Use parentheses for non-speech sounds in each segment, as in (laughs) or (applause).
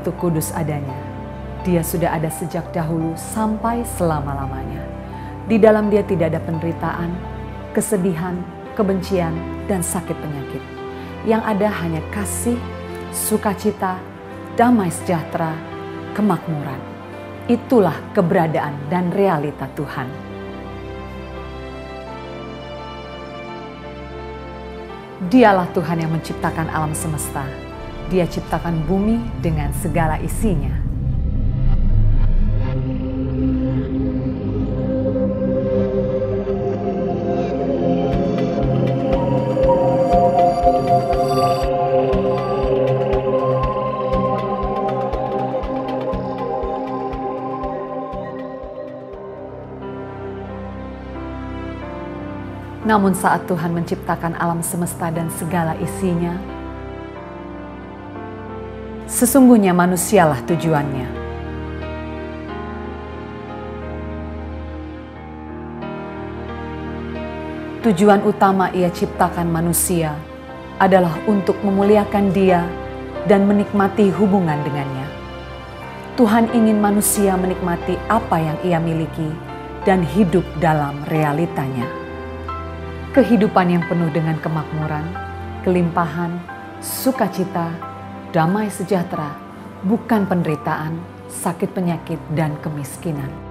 itu kudus adanya. Dia sudah ada sejak dahulu sampai selama-lamanya. Di dalam dia tidak ada penderitaan, kesedihan, kebencian, dan sakit penyakit. Yang ada hanya kasih, sukacita, damai sejahtera, kemakmuran. Itulah keberadaan dan realita Tuhan. Dialah Tuhan yang menciptakan alam semesta. Dia ciptakan bumi dengan segala isinya. Namun saat Tuhan menciptakan alam semesta dan segala isinya, sesungguhnya manusialah tujuannya. Tujuan utama ia ciptakan manusia adalah untuk memuliakan dia dan menikmati hubungan dengannya. Tuhan ingin manusia menikmati apa yang ia miliki dan hidup dalam realitanya. Kehidupan yang penuh dengan kemakmuran, kelimpahan, sukacita, damai sejahtera, bukan penderitaan, sakit penyakit, dan kemiskinan.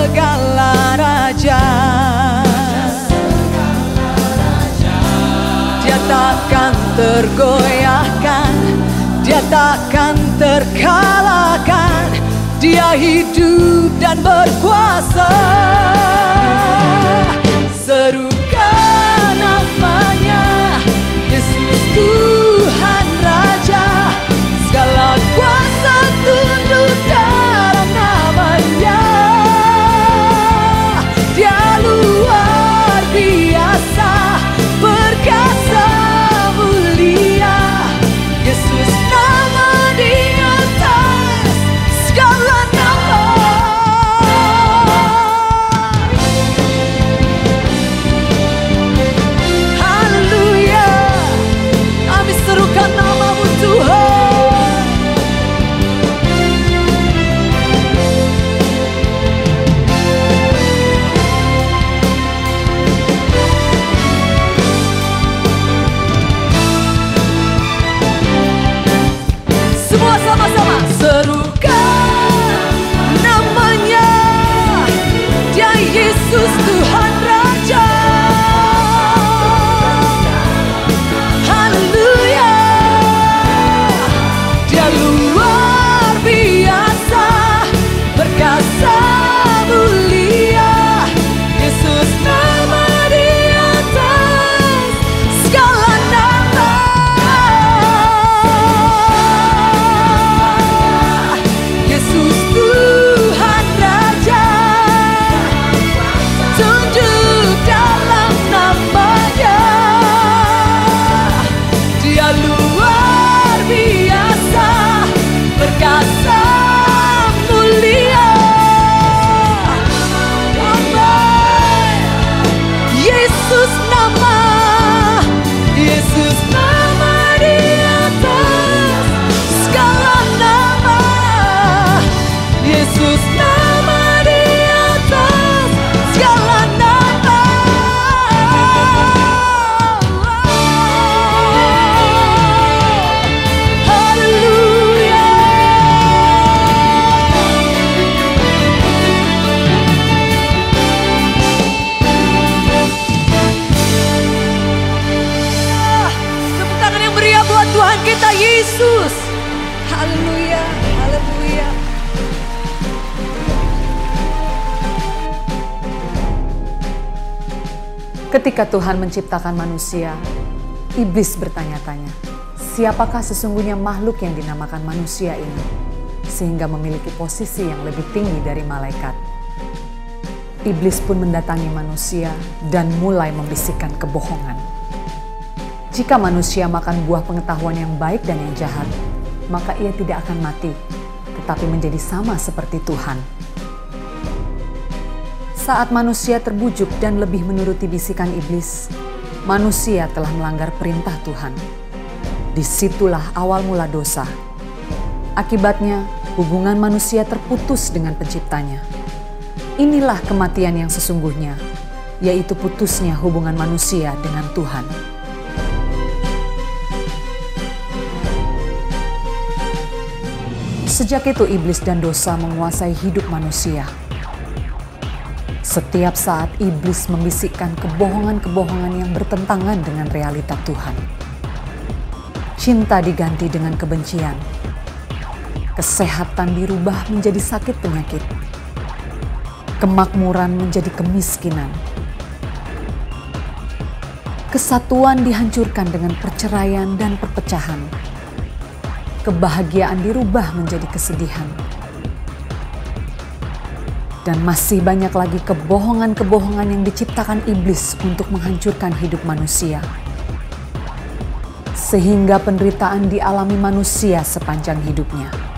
Segala raja. Dia takkan tergoyahkan Dia takkan terkalahkan. Dia hidup dan berkuasa Ketika Tuhan menciptakan manusia, iblis bertanya-tanya, siapakah sesungguhnya makhluk yang dinamakan manusia ini, sehingga memiliki posisi yang lebih tinggi dari malaikat. Iblis pun mendatangi manusia dan mulai membisikkan kebohongan. Jika manusia makan buah pengetahuan yang baik dan yang jahat, maka ia tidak akan mati, tetapi menjadi sama seperti Tuhan. Saat manusia terbujuk dan lebih menuruti bisikan iblis, manusia telah melanggar perintah Tuhan. Di situlah awal mula dosa. Akibatnya, hubungan manusia terputus dengan penciptanya. Inilah kematian yang sesungguhnya, yaitu putusnya hubungan manusia dengan Tuhan. Sejak itu iblis dan dosa menguasai hidup manusia. Setiap saat iblis membisikkan kebohongan-kebohongan yang bertentangan dengan realita Tuhan. Cinta diganti dengan kebencian. Kesehatan dirubah menjadi sakit penyakit. Kemakmuran menjadi kemiskinan. Kesatuan dihancurkan dengan perceraian dan perpecahan. Kebahagiaan dirubah menjadi kesedihan dan masih banyak lagi kebohongan-kebohongan yang diciptakan iblis untuk menghancurkan hidup manusia. sehingga penderitaan dialami manusia sepanjang hidupnya.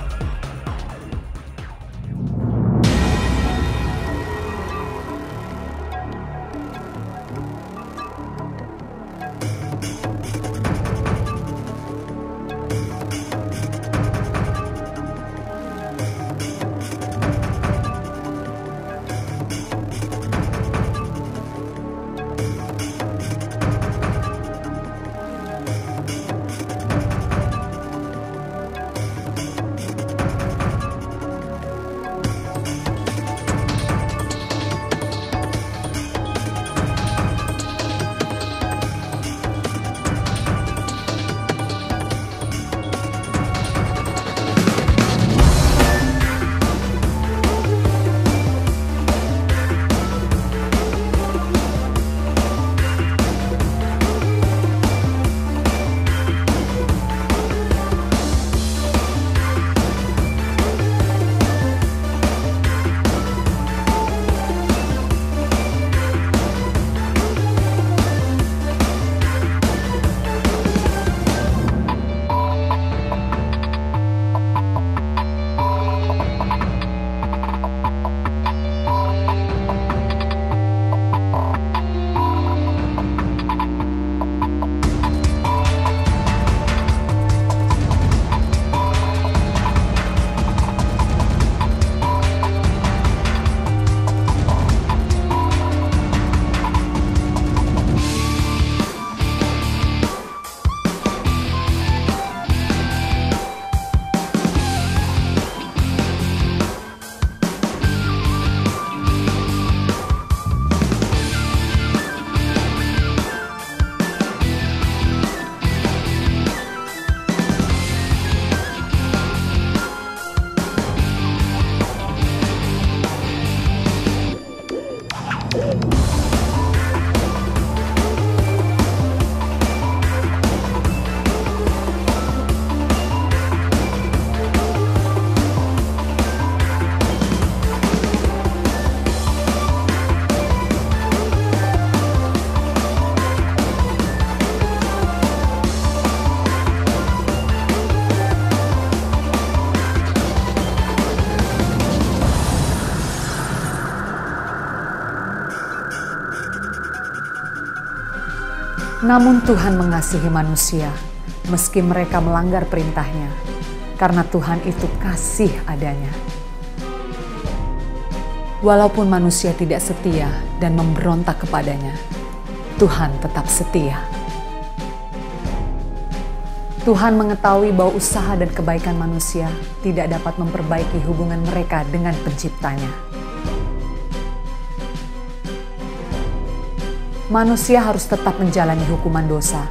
Namun Tuhan mengasihi manusia meski mereka melanggar perintahnya, karena Tuhan itu kasih adanya. Walaupun manusia tidak setia dan memberontak kepadanya, Tuhan tetap setia. Tuhan mengetahui bahwa usaha dan kebaikan manusia tidak dapat memperbaiki hubungan mereka dengan Penciptanya. Manusia harus tetap menjalani hukuman dosa,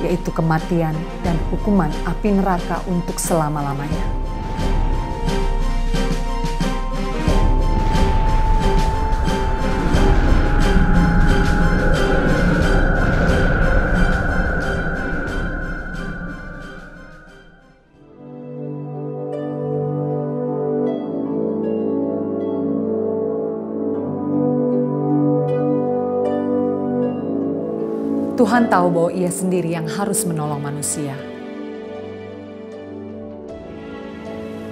yaitu kematian dan hukuman api neraka untuk selama-lamanya. Tuhan tahu bahwa Ia sendiri yang harus menolong manusia.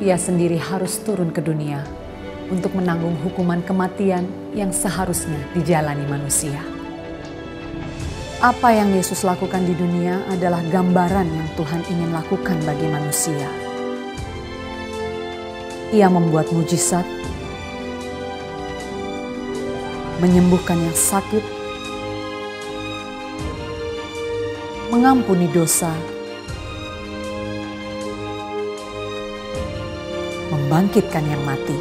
Ia sendiri harus turun ke dunia untuk menanggung hukuman kematian yang seharusnya dijalani manusia. Apa yang Yesus lakukan di dunia adalah gambaran yang Tuhan ingin lakukan bagi manusia. Ia membuat mujizat, menyembuhkan yang sakit, mengampuni dosa, membangkitkan yang mati.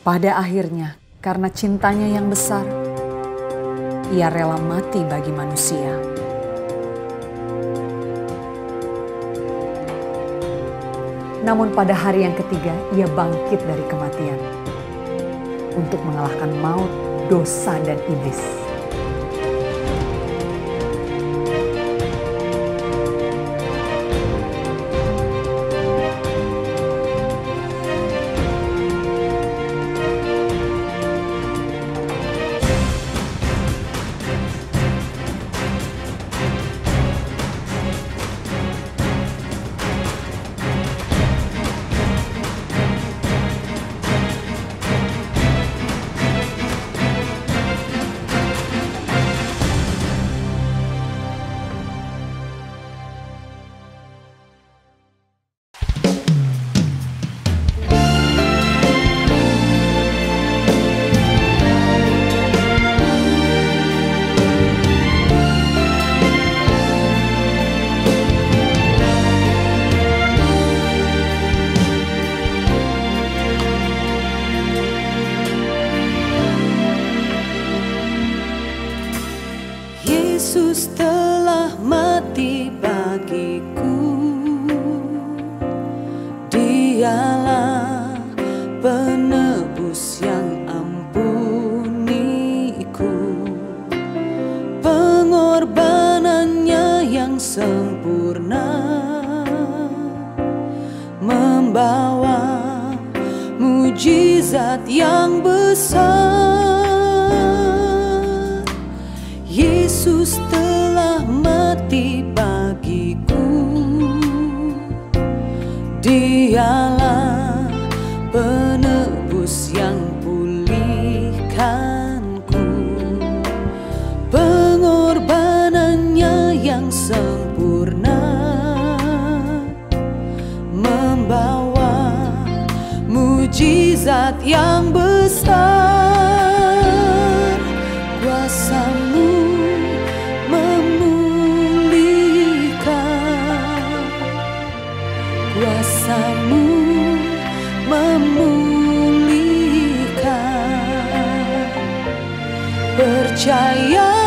Pada akhirnya, karena cintanya yang besar, ia rela mati bagi manusia. Namun pada hari yang ketiga ia bangkit dari kematian untuk mengalahkan maut, dosa, dan iblis. Kuasamu memulihkan. Percaya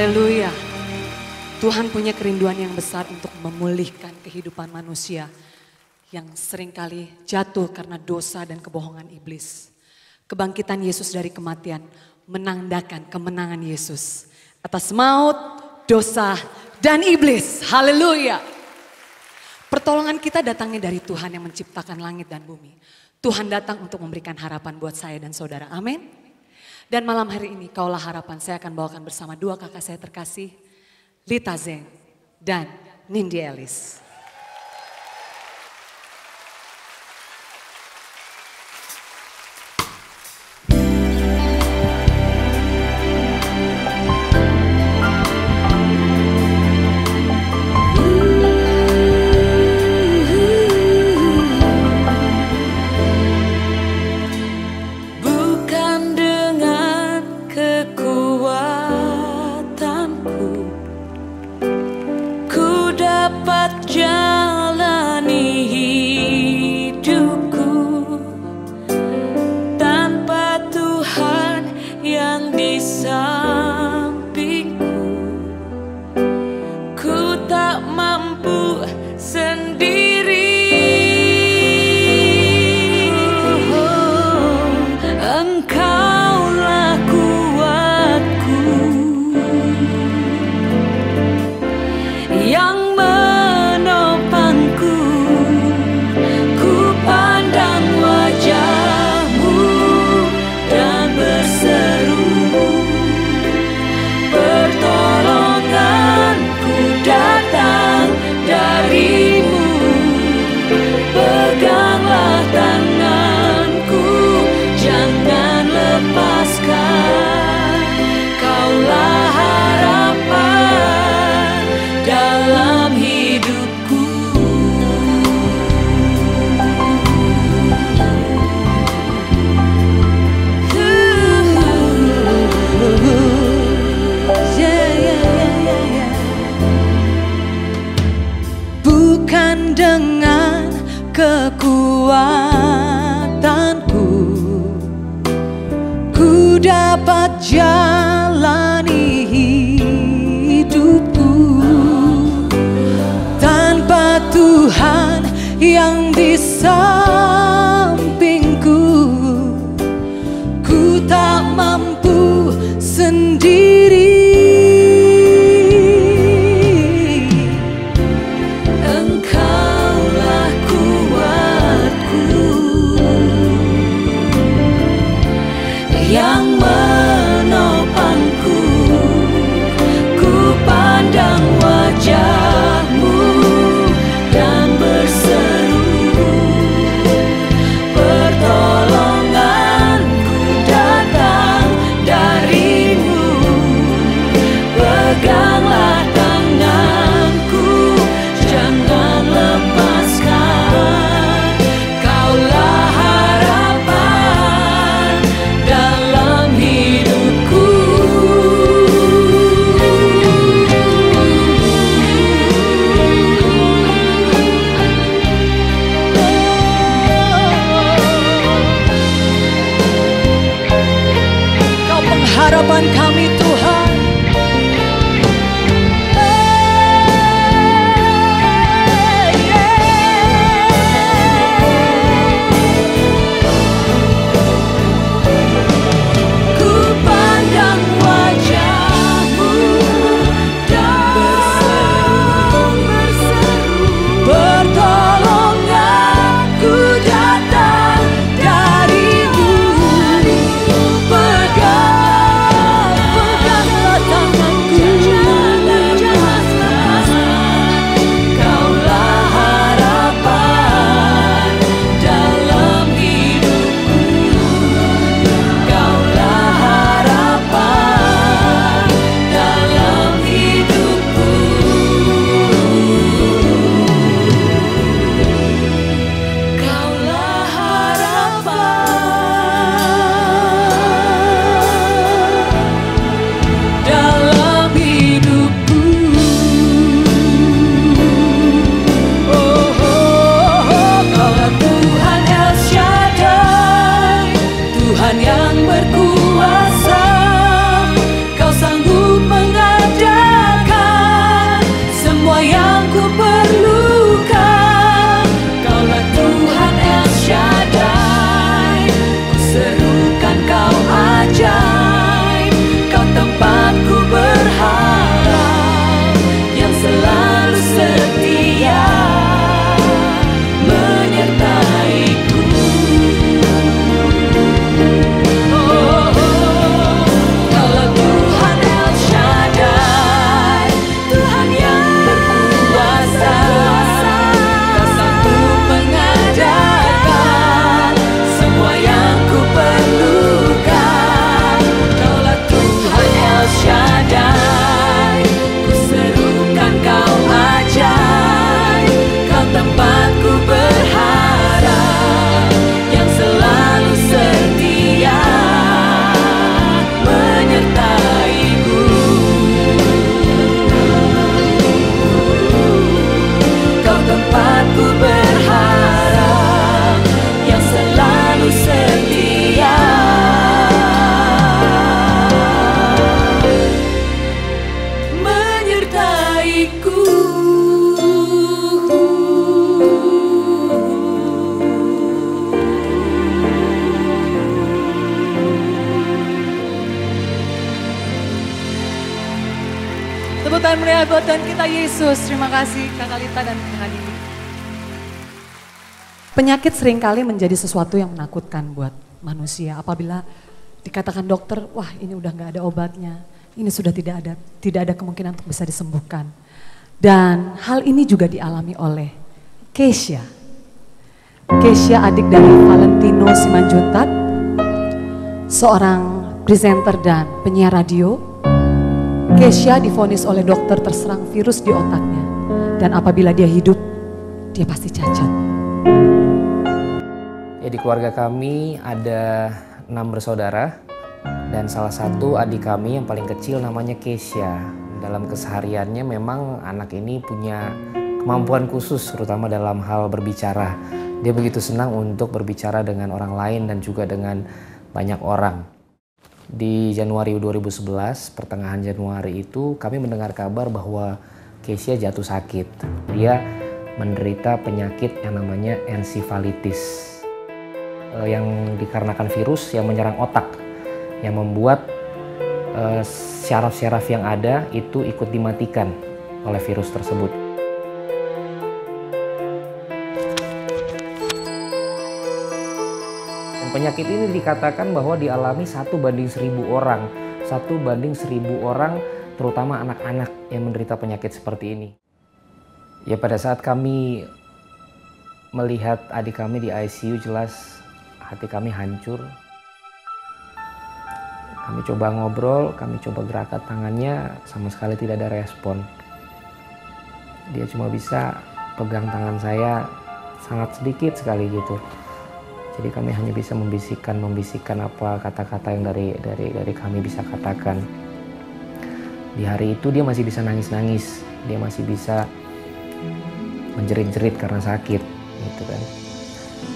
Haleluya. Tuhan punya kerinduan yang besar untuk memulihkan kehidupan manusia yang sering kali jatuh karena dosa dan kebohongan iblis. Kebangkitan Yesus dari kematian menandakan kemenangan Yesus atas maut, dosa, dan iblis. Haleluya. Pertolongan kita datangnya dari Tuhan yang menciptakan langit dan bumi. Tuhan datang untuk memberikan harapan buat saya dan saudara. Amin. Dan malam hari ini kaulah harapan saya akan bawakan bersama dua kakak saya terkasih. Lita Zeng dan Nindi Ellis. Sering kali menjadi sesuatu yang menakutkan buat manusia. Apabila dikatakan dokter, wah ini udah nggak ada obatnya. Ini sudah tidak ada tidak ada kemungkinan untuk bisa disembuhkan. Dan hal ini juga dialami oleh Keisha. Keisha adik dari Valentino Simanjuntak, seorang presenter dan penyiar radio Keisha difonis oleh dokter terserang virus di otaknya. Dan apabila dia hidup, dia pasti cacat. Ya di keluarga kami ada enam bersaudara dan salah satu adik kami yang paling kecil namanya Keisha. Dalam kesehariannya memang anak ini punya kemampuan khusus terutama dalam hal berbicara. Dia begitu senang untuk berbicara dengan orang lain dan juga dengan banyak orang di Januari 2011, pertengahan Januari itu kami mendengar kabar bahwa Keisha jatuh sakit. Dia menderita penyakit yang namanya ensifalitis yang dikarenakan virus yang menyerang otak yang membuat eh, syaraf-syaraf yang ada itu ikut dimatikan oleh virus tersebut. penyakit ini dikatakan bahwa dialami satu banding seribu orang. Satu banding seribu orang terutama anak-anak yang menderita penyakit seperti ini. Ya pada saat kami melihat adik kami di ICU jelas hati kami hancur. Kami coba ngobrol, kami coba gerakan tangannya sama sekali tidak ada respon. Dia cuma bisa pegang tangan saya sangat sedikit sekali gitu. Jadi kami hanya bisa membisikkan membisikkan apa kata-kata yang dari dari dari kami bisa katakan. Di hari itu dia masih bisa nangis-nangis, dia masih bisa menjerit-jerit karena sakit, gitu kan.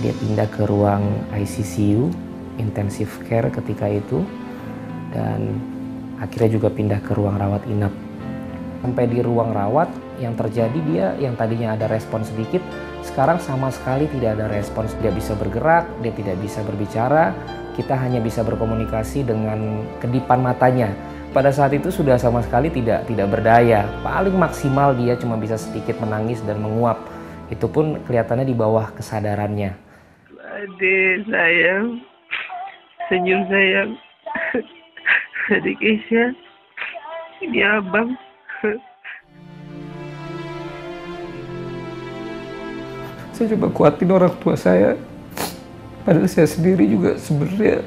Dia pindah ke ruang ICU, intensive care ketika itu, dan akhirnya juga pindah ke ruang rawat inap. Sampai di ruang rawat, yang terjadi dia yang tadinya ada respon sedikit, sekarang sama sekali tidak ada respons. Dia bisa bergerak, dia tidak bisa berbicara. Kita hanya bisa berkomunikasi dengan kedipan matanya. Pada saat itu sudah sama sekali tidak tidak berdaya. Paling maksimal dia cuma bisa sedikit menangis dan menguap. Itu pun kelihatannya di bawah kesadarannya. Adik sayang, senyum sayang. (laughs) Adik Isya, ini abang. saya coba kuatin orang tua saya. Padahal saya sendiri juga sebenarnya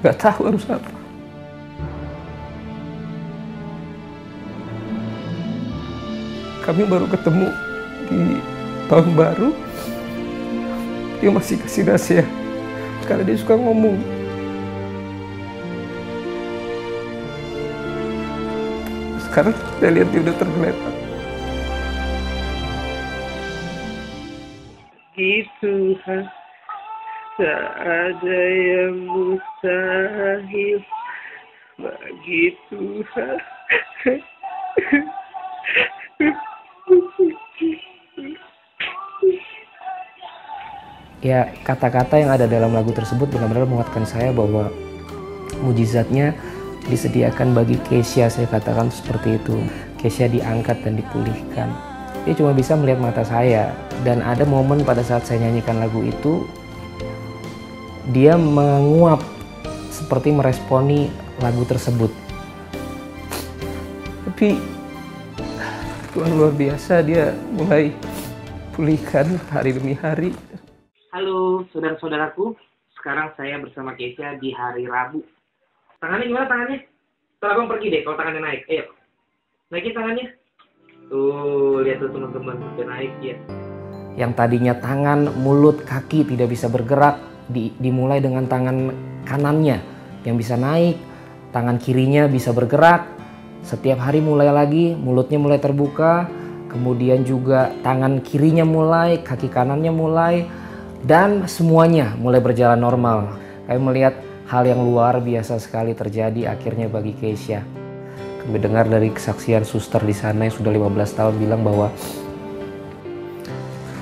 nggak tahu harus apa. Kami baru ketemu di tahun baru dia masih kasih nasihat karena dia suka ngomong. Sekarang saya lihat dia udah tergeletak. Bagi Tuhan tak ada yang mustahil. Bagi Tuhan (laughs) ya kata-kata yang ada dalam lagu tersebut benar-benar menguatkan saya bahwa mujizatnya disediakan bagi Kesia saya katakan seperti itu. Kesia diangkat dan dipulihkan. Dia cuma bisa melihat mata saya. Dan ada momen pada saat saya nyanyikan lagu itu dia menguap seperti meresponi lagu tersebut. Tapi Tuhan luar biasa dia mulai pulihkan hari demi hari halo saudara-saudaraku sekarang saya bersama Keisha di hari Rabu tangannya gimana tangannya? Abang pergi deh kalau tangannya naik ayo naikin tangannya Tuh, lihat tuh teman-teman, udah naik ya. Yang tadinya tangan, mulut, kaki tidak bisa bergerak, di, dimulai dengan tangan kanannya yang bisa naik, tangan kirinya bisa bergerak. Setiap hari mulai lagi, mulutnya mulai terbuka, kemudian juga tangan kirinya mulai, kaki kanannya mulai, dan semuanya mulai berjalan normal. Kami melihat hal yang luar biasa sekali terjadi akhirnya bagi Keisha. Mendengar dari kesaksian suster di sana yang sudah 15 tahun bilang bahwa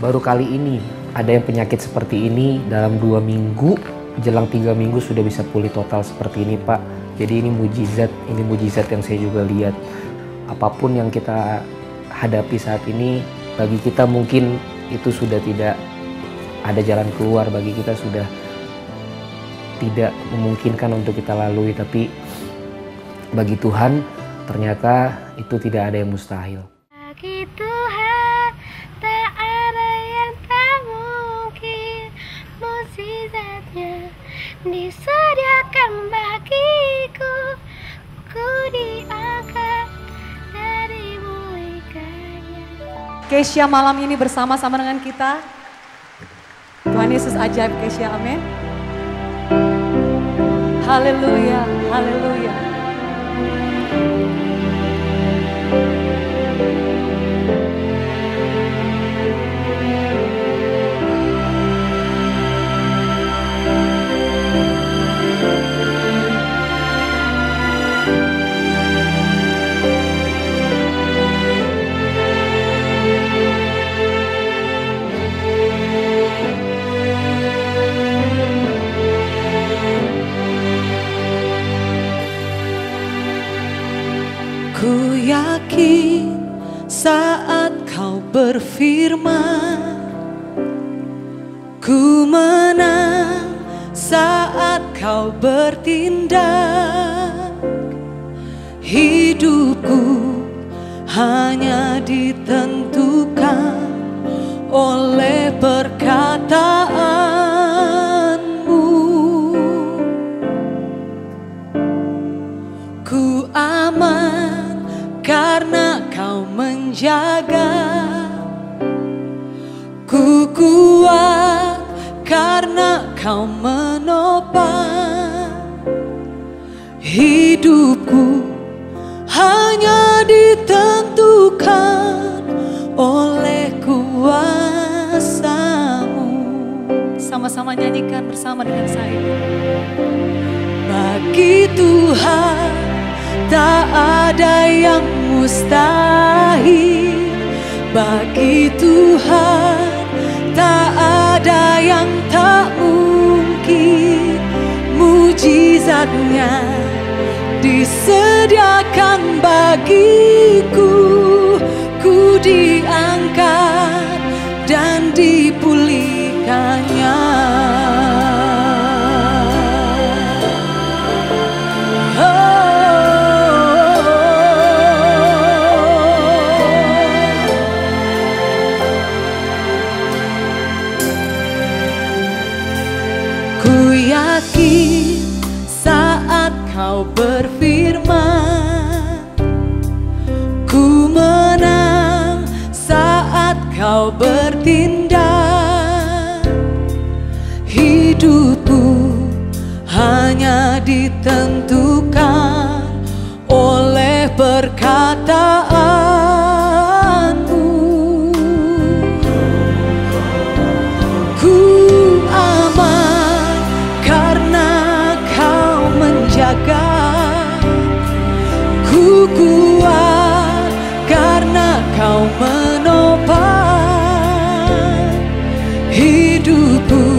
baru kali ini ada yang penyakit seperti ini dalam dua minggu jelang tiga minggu sudah bisa pulih total seperti ini pak. Jadi ini mujizat ini mujizat yang saya juga lihat. Apa pun yang kita hadapi saat ini bagi kita mungkin itu sudah tidak ada jalan keluar bagi kita sudah tidak memungkinkan untuk kita lalui tapi bagi Tuhan ternyata itu tidak ada yang mustahil. Bagi Tuhan tak ada yang tak mungkin Mukjizatnya disediakan bagiku Ku diangkat dari Kesia malam ini bersama-sama dengan kita. Tuhan Yesus ajaib Kesia, amin. Haleluya, haleluya. Berfirman Ku menang saat kau bertindak. Hidupku hanya ditentukan oleh perkataanmu. Ku aman karena kau menjaga Ku kuat karena kau menopang. Hidupku hanya ditentukan oleh kuasamu. Sama-sama nyanyikan bersama dengan saya. Bagi Tuhan tak ada yang mustahil. Bagi Tuhan tak ada yang tak mungkin Mujizatnya disediakan bagiku. Ku diangkat dan dipulihkannya Hidupku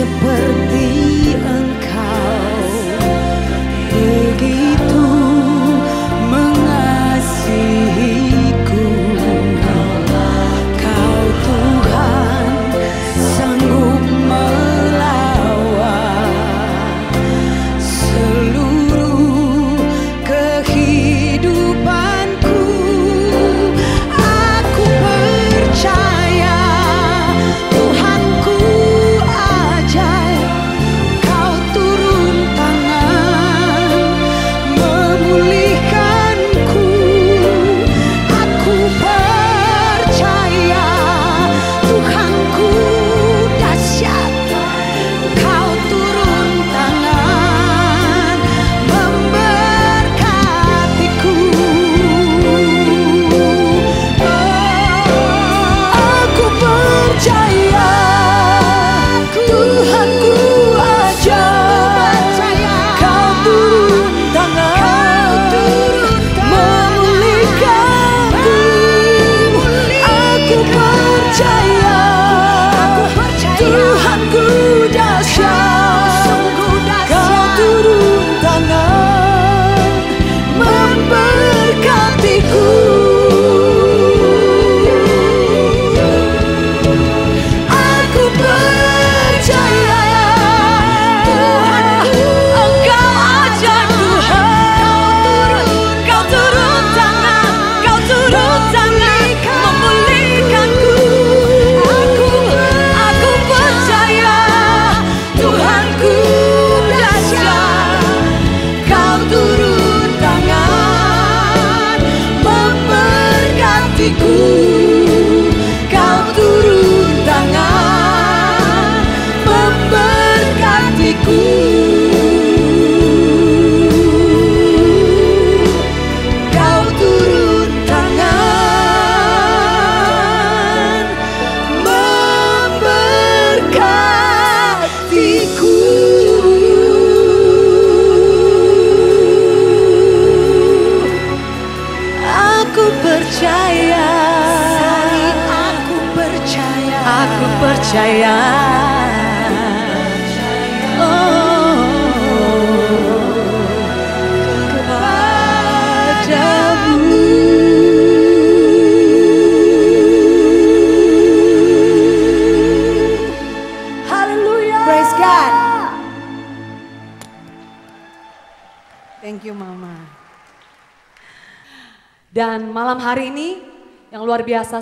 seperti engkau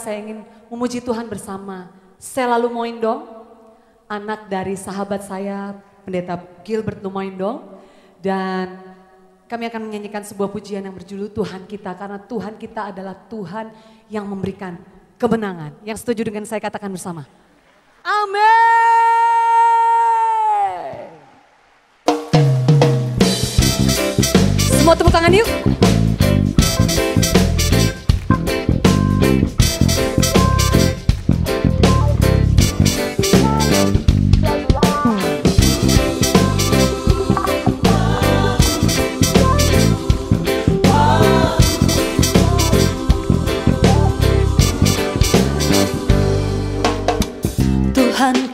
saya ingin memuji Tuhan bersama Selalu Moindong, anak dari sahabat saya Pendeta Gilbert Lumoindong. Dan kami akan menyanyikan sebuah pujian yang berjudul Tuhan kita karena Tuhan kita adalah Tuhan yang memberikan kemenangan. Yang setuju dengan saya katakan bersama. Amin. Semua tepuk tangan yuk.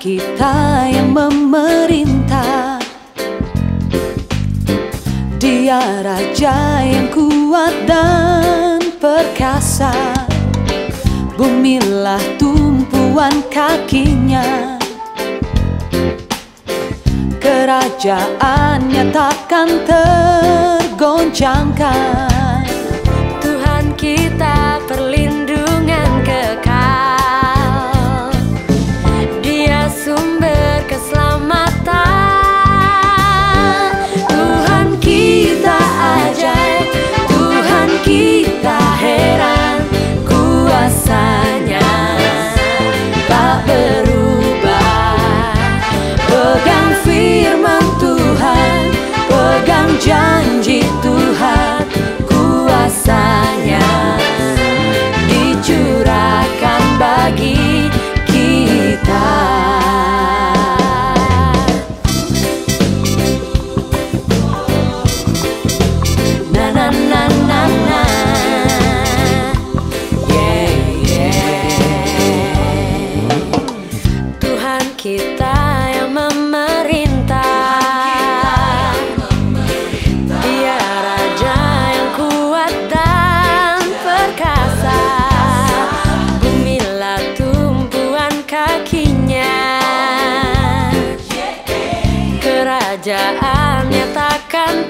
Kita yang memerintah. Dia Raja yang kuat dan perkasa. Bumilah tumpuan kakinya. Kerajaannya takkan tergoncangkan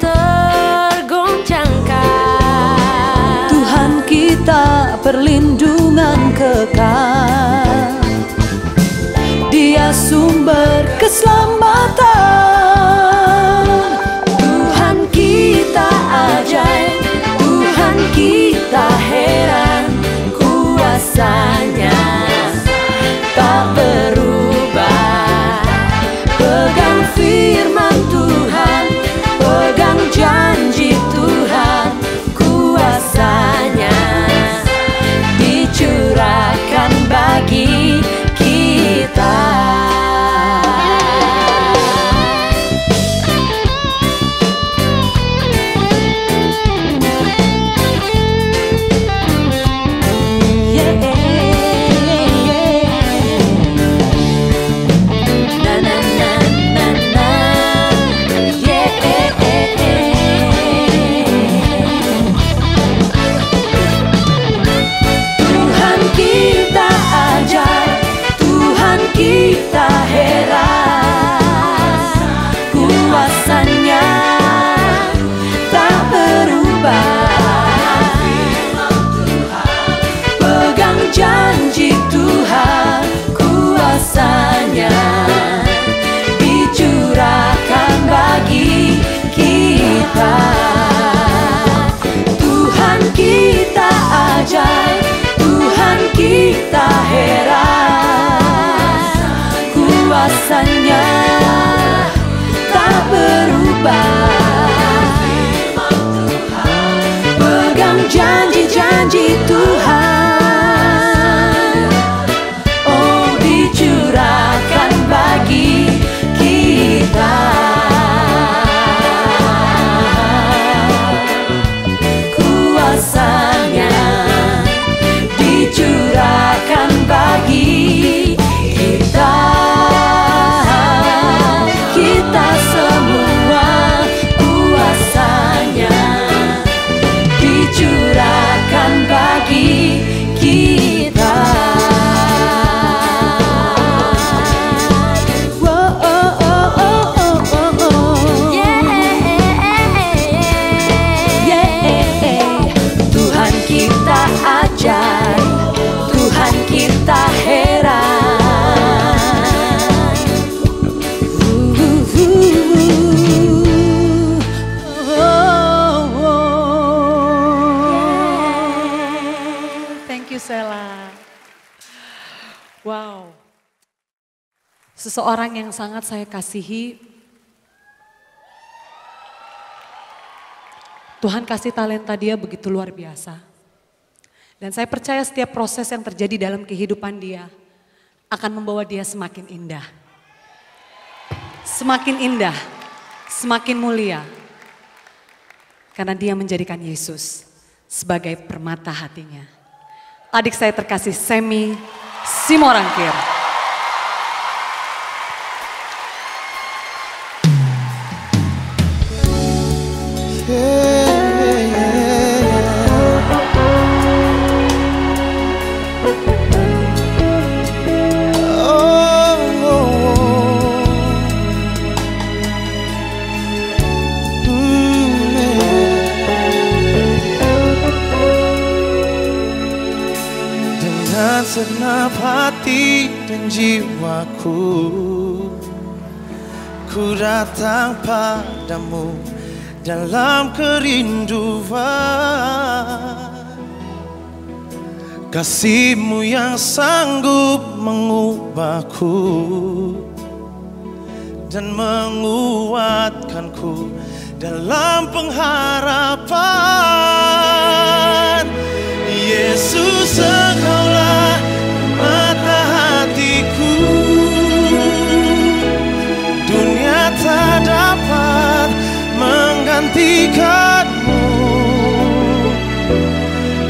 tergoncangkan. Tuhan kita perlindungan kekal. Dia sumber keselamatan. Tuhan kita ajaib Tuhan kita heran Kuasanya tak berubah. Pegang firman Tuhan Tuhan kita heran Kuasanya tak berubah. Pegang janji-janji Tuhan you Sela. Wow. Seseorang yang sangat saya kasihi. Tuhan kasih talenta dia begitu luar biasa. Dan saya percaya setiap proses yang terjadi dalam kehidupan dia akan membawa dia semakin indah. Semakin indah, semakin mulia. Karena dia menjadikan Yesus sebagai permata hatinya. Adik saya terkasih Semi Simorangkir. Segenap hati dan jiwaku. Ku datang padamu dalam kerinduan. Kasihmu yang sanggup mengubahku Dan menguatkanku dalam pengharapan Yesus engkaulah mata hatiku. Dunia tak dapat menggantikanmu.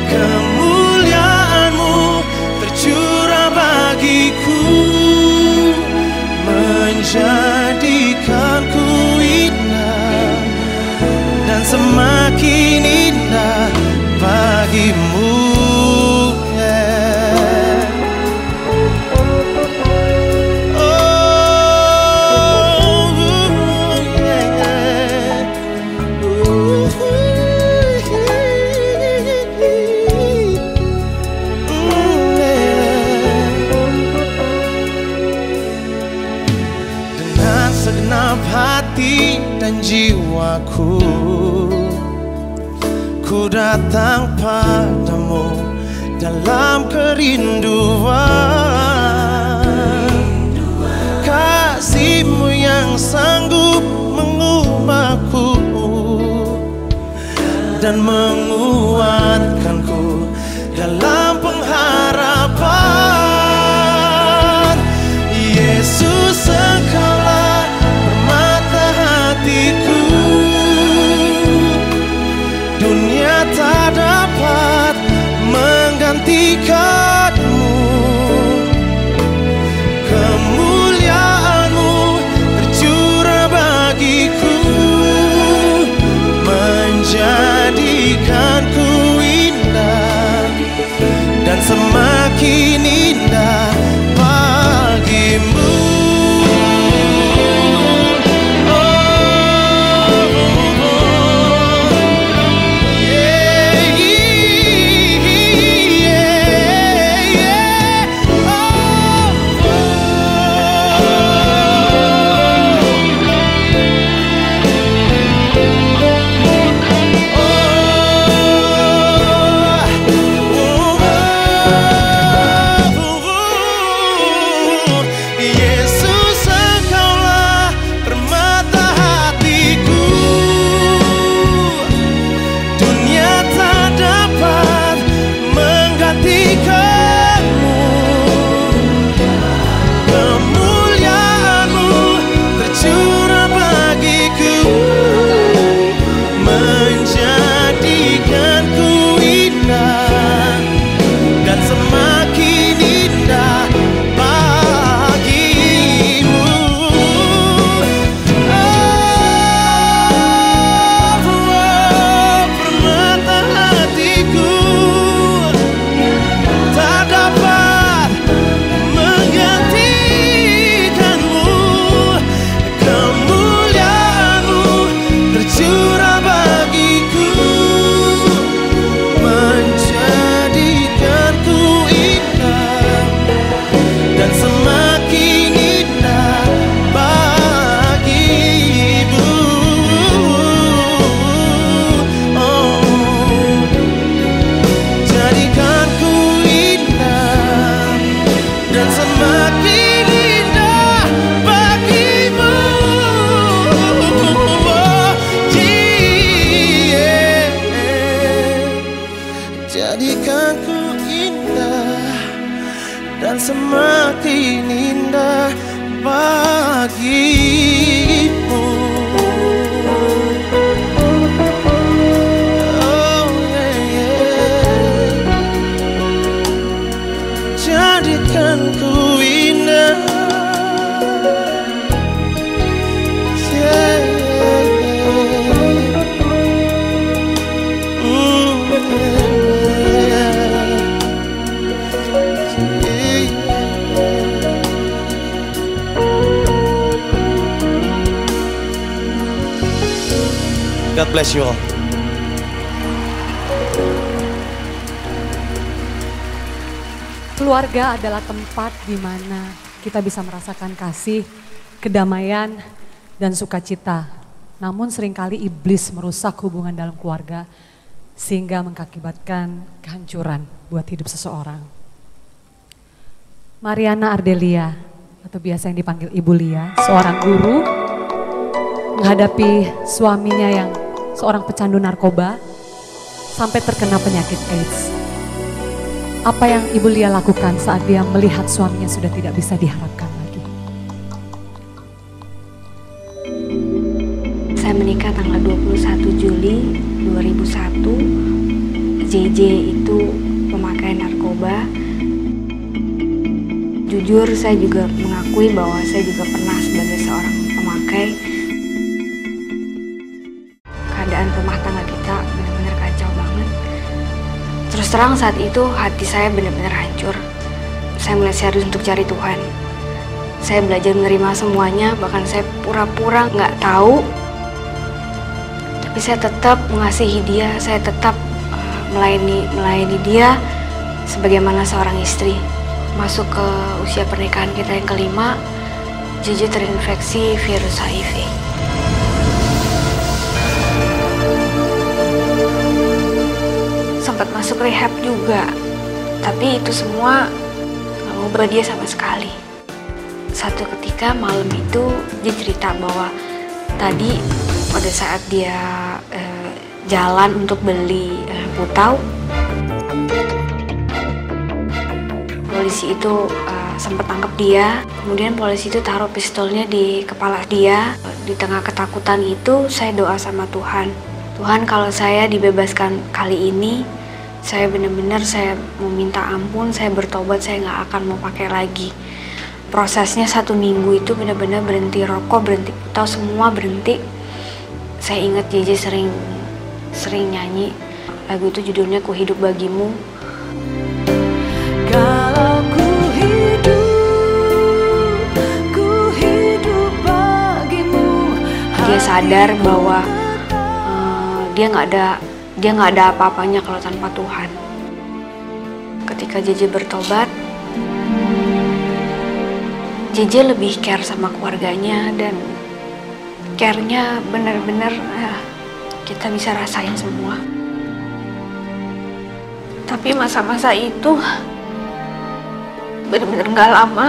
Kemuliaanmu tercurah bagiku. Menjadikanku indah Dan semakin indah datang padamu dalam kerinduan. Kasihmu yang sanggup mengubahku Dan menguatkanku adalah tempat di mana kita bisa merasakan kasih, kedamaian, dan sukacita. Namun sering kali iblis merusak hubungan dalam keluarga sehingga mengakibatkan kehancuran buat hidup seseorang. Mariana Ardelia atau biasa yang dipanggil Ibu Lia, seorang guru menghadapi suaminya yang seorang pecandu narkoba sampai terkena penyakit AIDS. Apa yang Ibu Lia lakukan saat dia melihat suaminya sudah tidak bisa diharapkan lagi? Saya menikah tanggal 21 Juli 2001. JJ itu pemakai narkoba. Jujur saya juga mengakui bahwa saya juga pernah sebagai seorang pemakai. Terang saat itu hati saya benar-benar hancur. Saya mulai serius untuk cari Tuhan. Saya belajar menerima semuanya, bahkan saya pura-pura nggak tahu tapi saya tetap mengasihi dia, saya tetap uh, melayani melayani dia sebagaimana seorang istri. Masuk ke usia pernikahan kita yang kelima, Jiji terinfeksi virus HIV. Masuk rehab juga, tapi itu semua nggak ngubah dia sama sekali. Satu ketika malam itu dia cerita bahwa tadi pada saat dia eh, jalan untuk beli eh, putau polisi itu eh, sempat tangkap dia. Kemudian polisi itu taruh pistolnya di kepala dia. Di tengah ketakutan itu saya doa sama Tuhan. Tuhan kalau saya dibebaskan kali ini saya benar-benar saya meminta ampun saya bertobat saya nggak akan mau pakai lagi. Prosesnya satu minggu itu benar-benar berhenti rokok berhenti putau semua berhenti. Saya ingat JJ sering sering nyanyi. Lagu itu judulnya ku hidup bagimu. Kalau ku hidup, ku hidup bagimu. dia sadar bahwa eh, dia nggak ada dia nggak ada apa-apanya kalau tanpa Tuhan ketika JJ bertobat JJ lebih care sama keluarganya dan care-nya benar-benar eh, kita bisa rasain semua. Tapi masa-masa itu benar-benar nggak lama.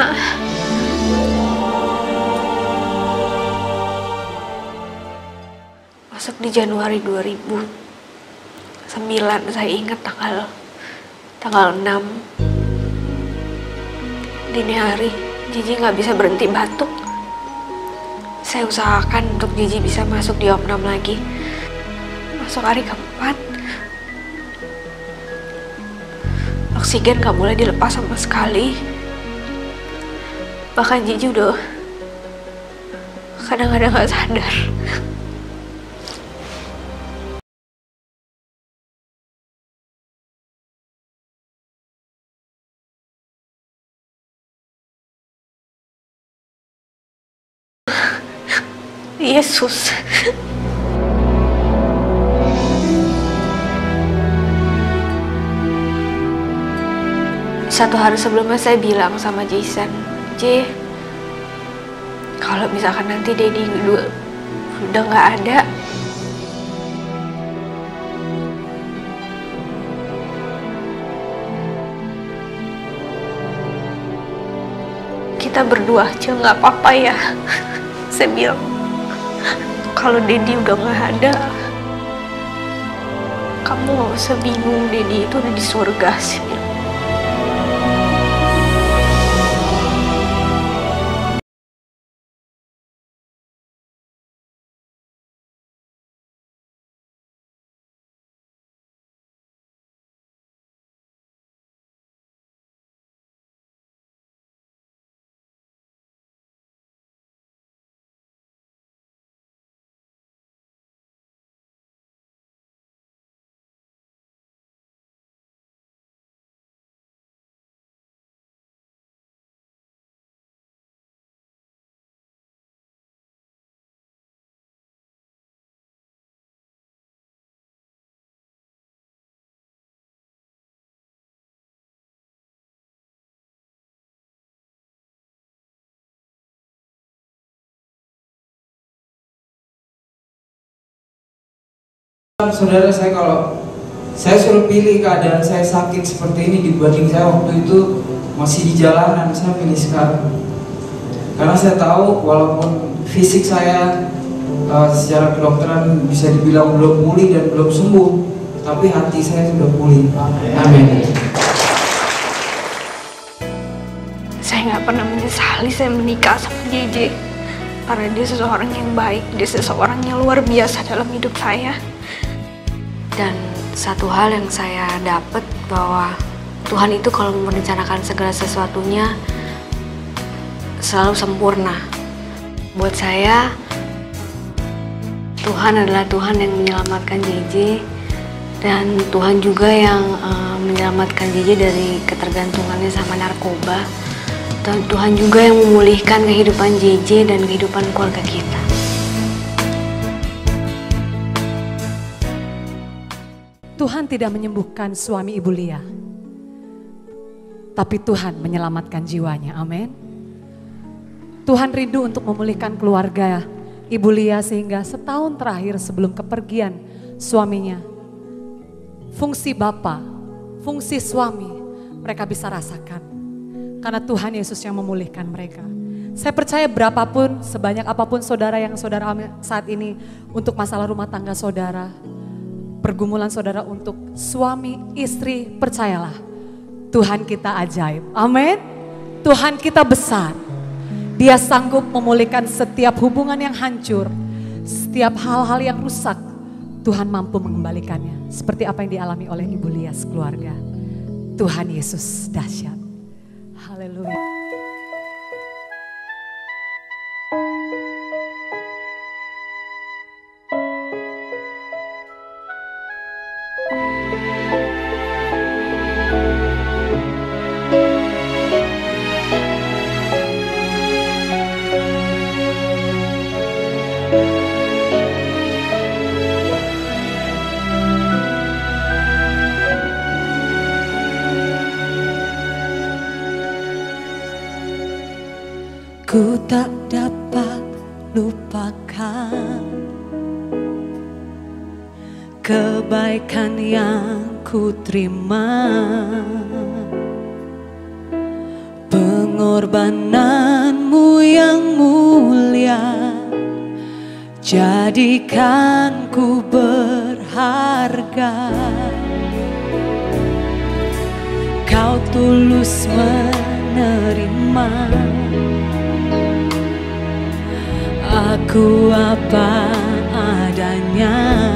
Masuk di Januari 2009 saya ingat tanggal tanggal 6 dini hari Jiji nggak bisa berhenti batuk. Saya usahakan untuk Jiji bisa masuk di opnam lagi. Masuk hari keempat. Oksigen nggak boleh dilepas sama sekali. Bahkan Jiji udah kadang-kadang nggak sadar Yesus Satu hari sebelumnya saya bilang sama Jason, J, kalau misalkan nanti Dedi udah, udah nggak ada, kita berdua aja nggak apa-apa ya. (laughs) Saya bilang, kalau Dedi udah nggak ada, kamu gak usah bingung, Dedi itu udah di surga sih. Saudara saya kalau saya suruh pilih keadaan saya sakit seperti ini dibanding saya waktu itu masih di jalanan, saya pilih sekarang. Karena saya tahu walaupun fisik saya uh, secara kedokteran bisa dibilang belum pulih dan belum sembuh, tapi hati saya sudah pulih. Amin. Saya nggak pernah menyesali saya menikah sama JJ. Karena dia seseorang yang baik, dia seseorang yang luar biasa dalam hidup saya. Dan satu hal yang saya dapat bahwa Tuhan itu kalau merencanakan segala sesuatunya selalu sempurna. Buat saya, Tuhan adalah Tuhan yang menyelamatkan JJ dan Tuhan juga yang uh, menyelamatkan JJ dari ketergantungannya sama narkoba. Dan Tuhan juga yang memulihkan kehidupan JJ dan kehidupan keluarga kita. Tuhan tidak menyembuhkan suami ibu Lia. Tapi Tuhan menyelamatkan jiwanya. Amin. Tuhan rindu untuk memulihkan keluarga ibu Lia sehingga setahun terakhir sebelum kepergian suaminya. Fungsi bapa, fungsi suami mereka bisa rasakan. Karena Tuhan Yesus yang memulihkan mereka. Saya percaya berapapun, sebanyak apa pun saudara yang saudara saat ini untuk masalah rumah tangga saudara, pergumulan saudara untuk suami, istri, percayalah Tuhan kita ajaib. Amin. Tuhan kita besar. Dia sanggup memulihkan setiap hubungan yang hancur, setiap hal-hal yang rusak. Tuhan mampu mengembalikannya. Seperti apa yang dialami oleh Ibu Lias keluarga. Tuhan Yesus dahsyat. Haleluya. Kebaikan yang ku terima Pengorbananmu yang mulia Jadikan ku berharga. Kau tulus menerima Aku apa adanya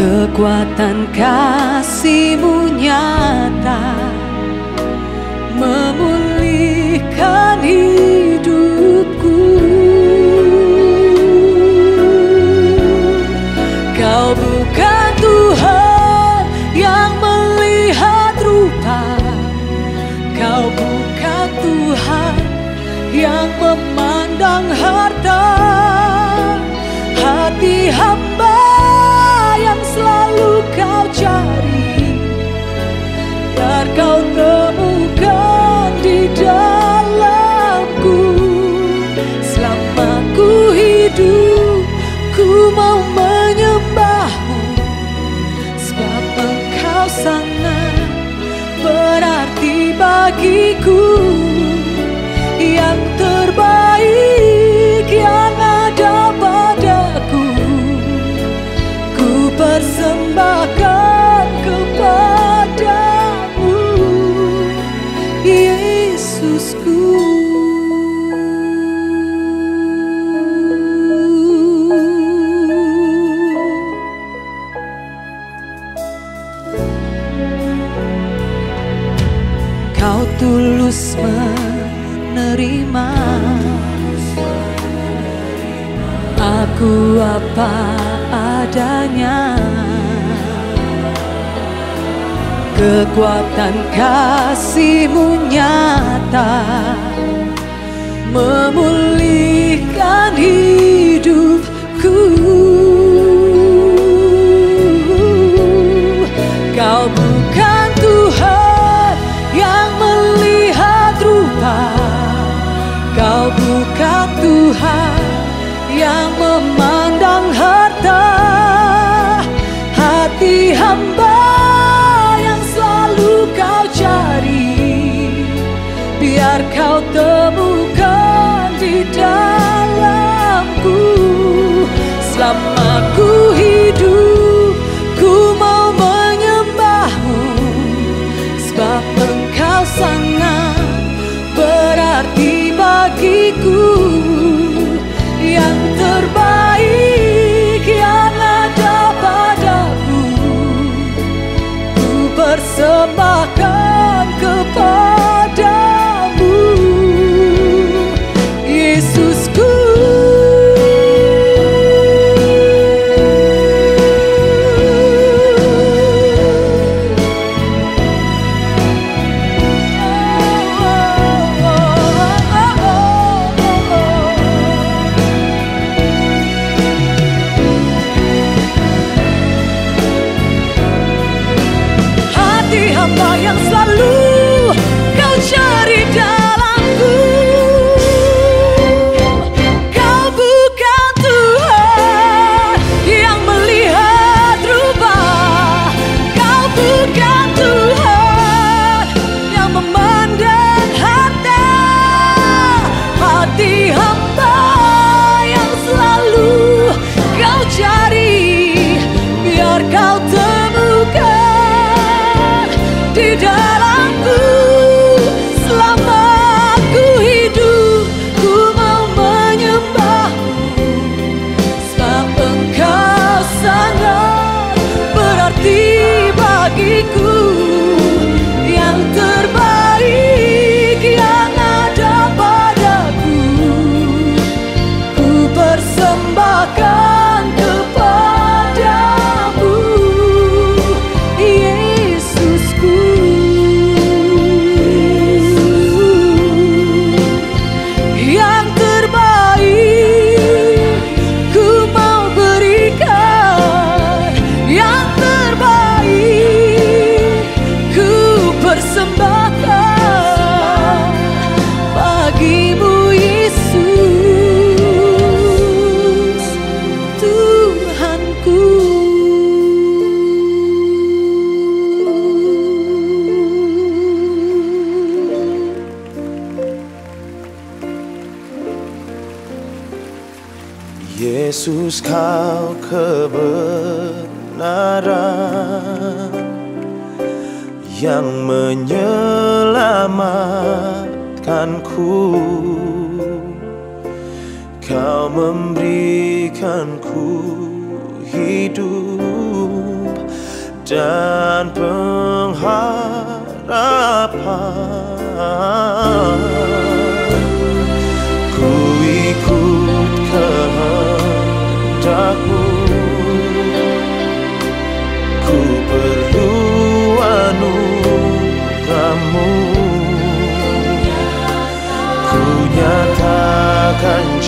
Kekuatan kasihmu nyata Memulihkan hidupku apa adanya. Kekuatan kasihmu nyata Memulihkan hidupku bersamaku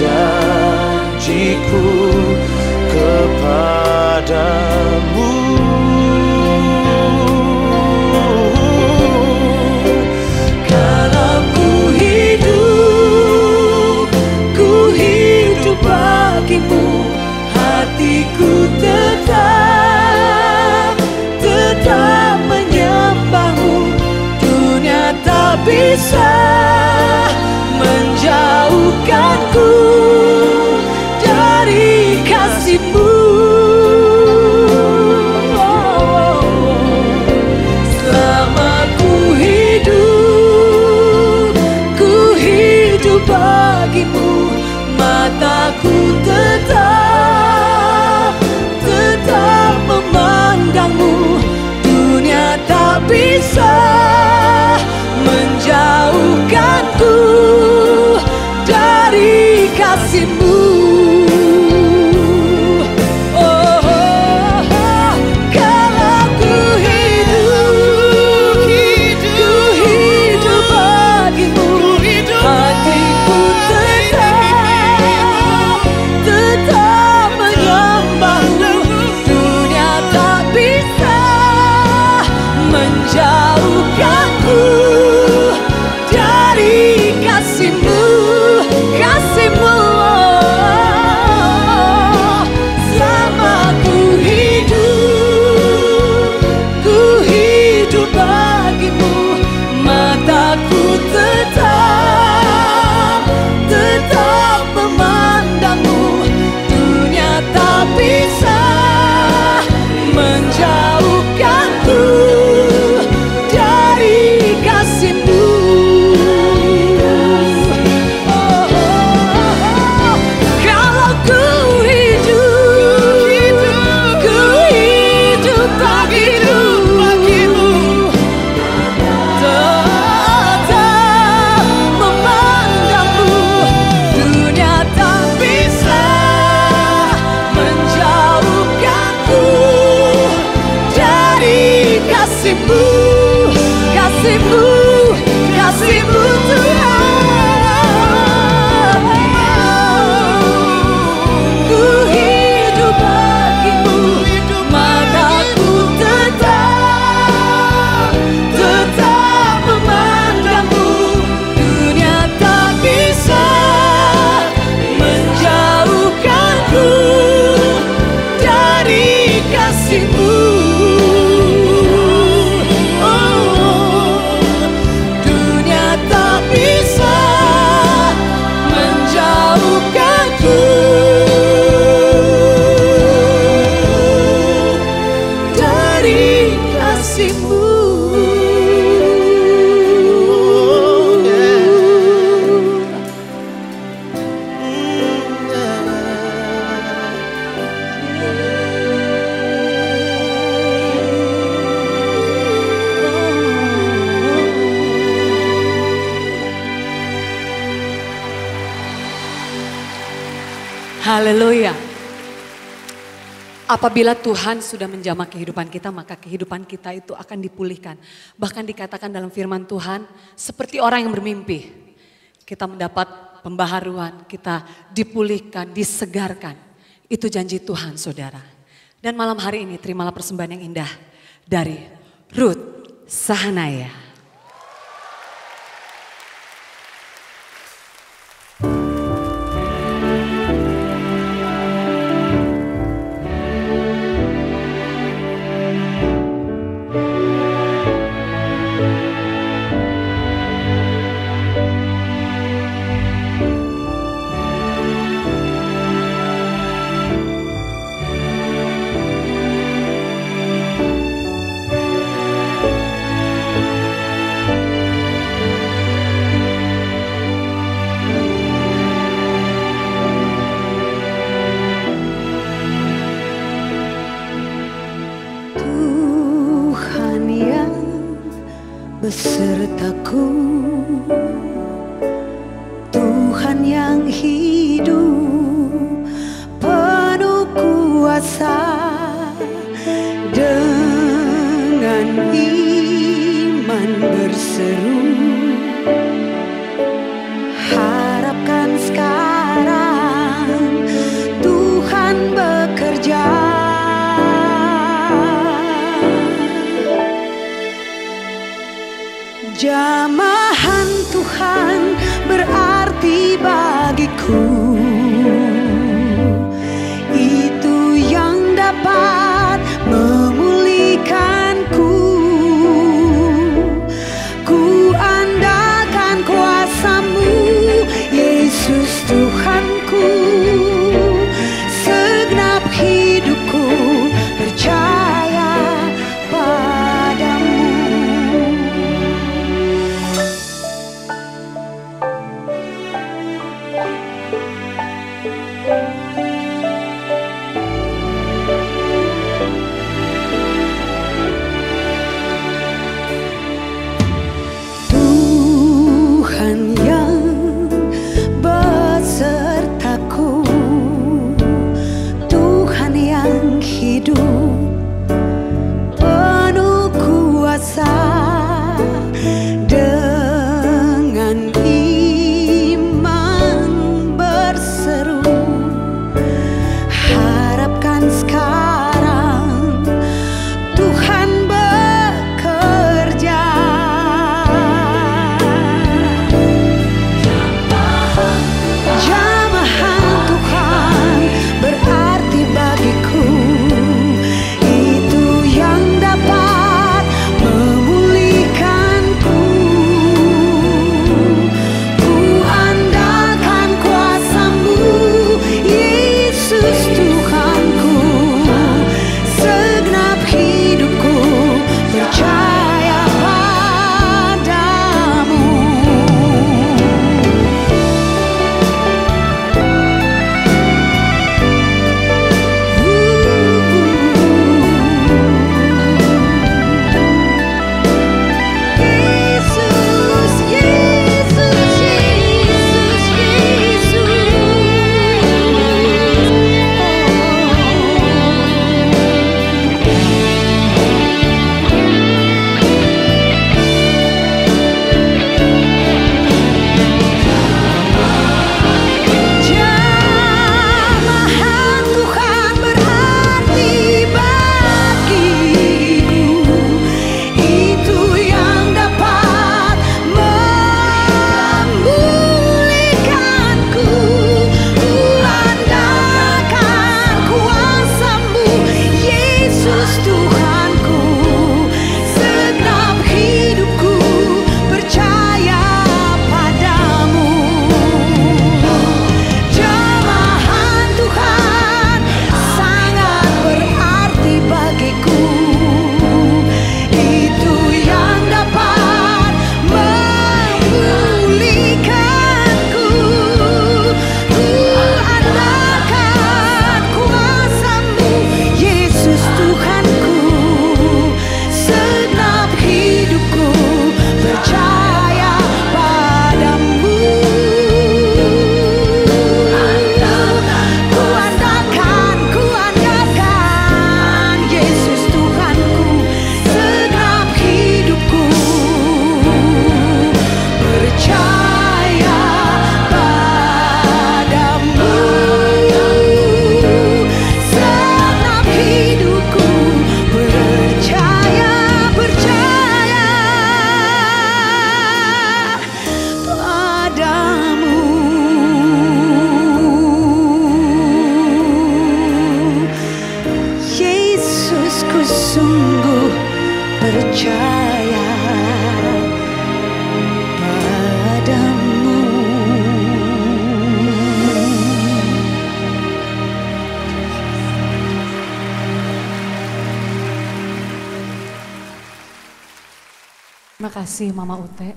janjiku kepadamu tak bisa Apabila Tuhan sudah menjamah kehidupan kita, maka kehidupan kita itu akan dipulihkan. Bahkan dikatakan dalam firman Tuhan, seperti orang yang bermimpi. Kita mendapat pembaharuan, kita dipulihkan, disegarkan. Itu janji Tuhan saudara. Dan malam hari ini terimalah persembahan yang indah dari Ruth Sahanaya. ku sungguh percaya padamu Terima kasih Mama Ute.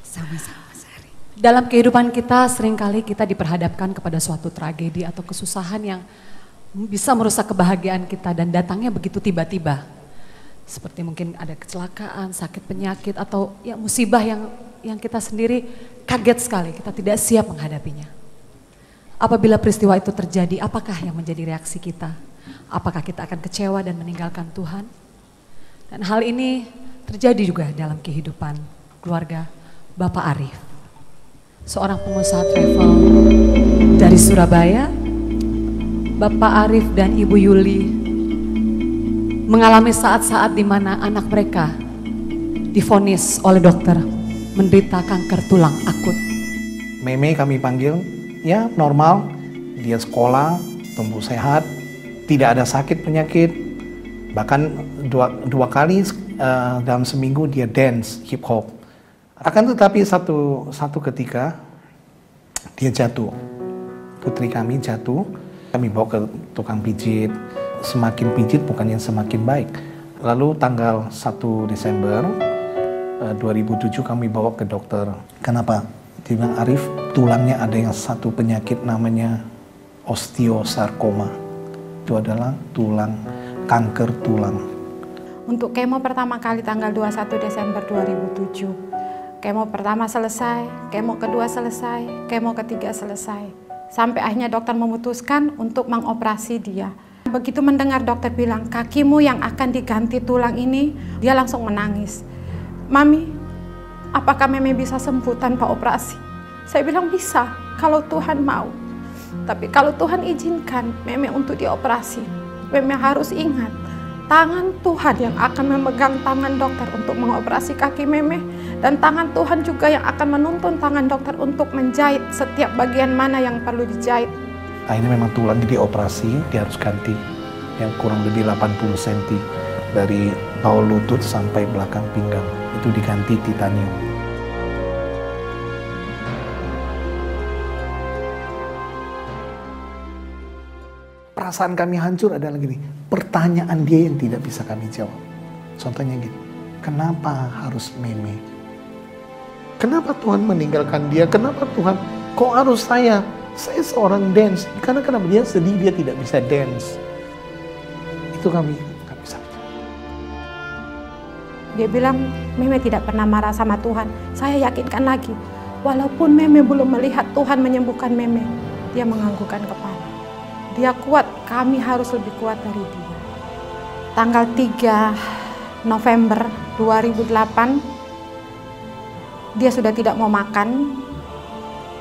Sama-sama Sari. Dalam kehidupan kita sering kali kita diperhadapkan kepada suatu tragedi atau kesusahan yang bisa merusak kebahagiaan kita dan datangnya begitu tiba-tiba. Seperti mungkin ada kecelakaan, sakit penyakit atau ya musibah yang yang kita sendiri kaget sekali, kita tidak siap menghadapinya. Apabila peristiwa itu terjadi, apakah yang menjadi reaksi kita? Apakah kita akan kecewa dan meninggalkan Tuhan? Dan hal ini terjadi juga dalam kehidupan keluarga Bapak Arif. Seorang pengusaha travel dari Surabaya, Bapak Arif dan Ibu Yuli mengalami saat-saat di mana anak mereka difonis oleh dokter menderita kanker tulang akut. Meme kami panggil, ya normal, dia sekolah, tumbuh sehat, tidak ada sakit penyakit, bahkan dua, dua kali uh, dalam seminggu dia dance hip hop. Akan tetapi satu satu ketika dia jatuh, putri kami jatuh, kami bawa ke tukang pijit, semakin pijit bukannya semakin baik. Lalu tanggal 1 Desember uh, 2007 kami bawa ke dokter. Kenapa? Dia bilang Arif tulangnya ada yang satu penyakit namanya osteosarkoma. Itu adalah tulang kanker tulang. Untuk kemo pertama kali tanggal 21 Desember 2007. Kemo pertama selesai, kemo kedua selesai, kemo ketiga selesai. Sampai akhirnya dokter memutuskan untuk mengoperasi dia. Begitu mendengar dokter bilang, kakimu yang akan diganti tulang ini, dia langsung menangis. Mami, apakah Meme bisa sembuh tanpa operasi? Saya bilang bisa, kalau Tuhan mau. Tapi kalau Tuhan izinkan Meme untuk dioperasi, Meme harus ingat, tangan Tuhan yang akan memegang tangan dokter untuk mengoperasi kaki Meme dan tangan Tuhan juga yang akan menuntun tangan dokter untuk menjahit setiap bagian mana yang perlu dijahit. Akhirnya memang tulangnya dioperasi, dia harus ganti yang kurang lebih 80 cm dari bawah lutut sampai belakang pinggang. Itu diganti titanium. Perasaan kami hancur adalah gini, pertanyaan dia yang tidak bisa kami jawab. Contohnya gini, kenapa harus meme? Kenapa Tuhan meninggalkan dia? Kenapa Tuhan, kok harus saya? Saya seorang dance. Karena kenapa dia sedih, dia tidak bisa dance. Itu kami nggak bisa. Dia bilang, Meme tidak pernah marah sama Tuhan. Saya yakinkan lagi, walaupun Meme belum melihat Tuhan menyembuhkan Meme, dia menganggukkan kepala. Dia kuat, kami harus lebih kuat dari dia. Tanggal 3 November 2008, dia sudah tidak mau makan.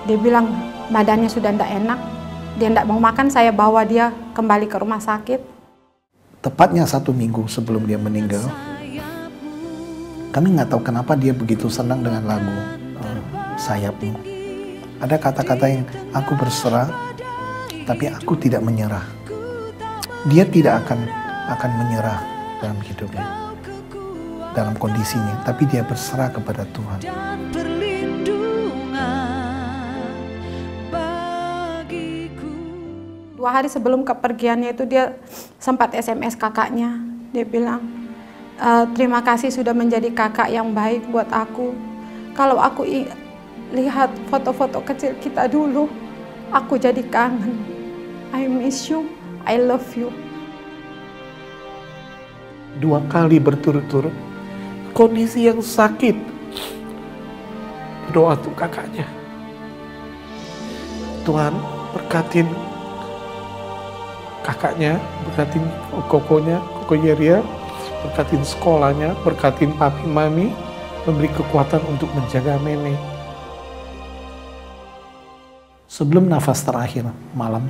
Dia bilang badannya sudah tidak enak. Dia tidak mau makan, saya bawa dia kembali ke rumah sakit. Tepatnya satu minggu sebelum dia meninggal, kami nggak tahu kenapa dia begitu senang dengan lagu uh, Sayapmu. Ada kata-kata yang aku berserah, tapi aku tidak menyerah. Dia tidak akan akan menyerah dalam hidupnya, dalam kondisinya, tapi dia berserah kepada Tuhan. Dua hari sebelum kepergiannya itu dia sempat SMS kakaknya. Dia bilang, e, terima kasih sudah menjadi kakak yang baik buat aku. Kalau aku lihat foto-foto kecil kita dulu, aku jadi kangen. I miss you, I love you. Dua kali berturut-turut, kondisi yang sakit. Doa untuk kakaknya. Tuhan berkatin kakaknya, berkatin kokonya, koko Yeria, berkatin sekolahnya, berkatin papi mami, memberi kekuatan untuk menjaga meme. Sebelum nafas terakhir malam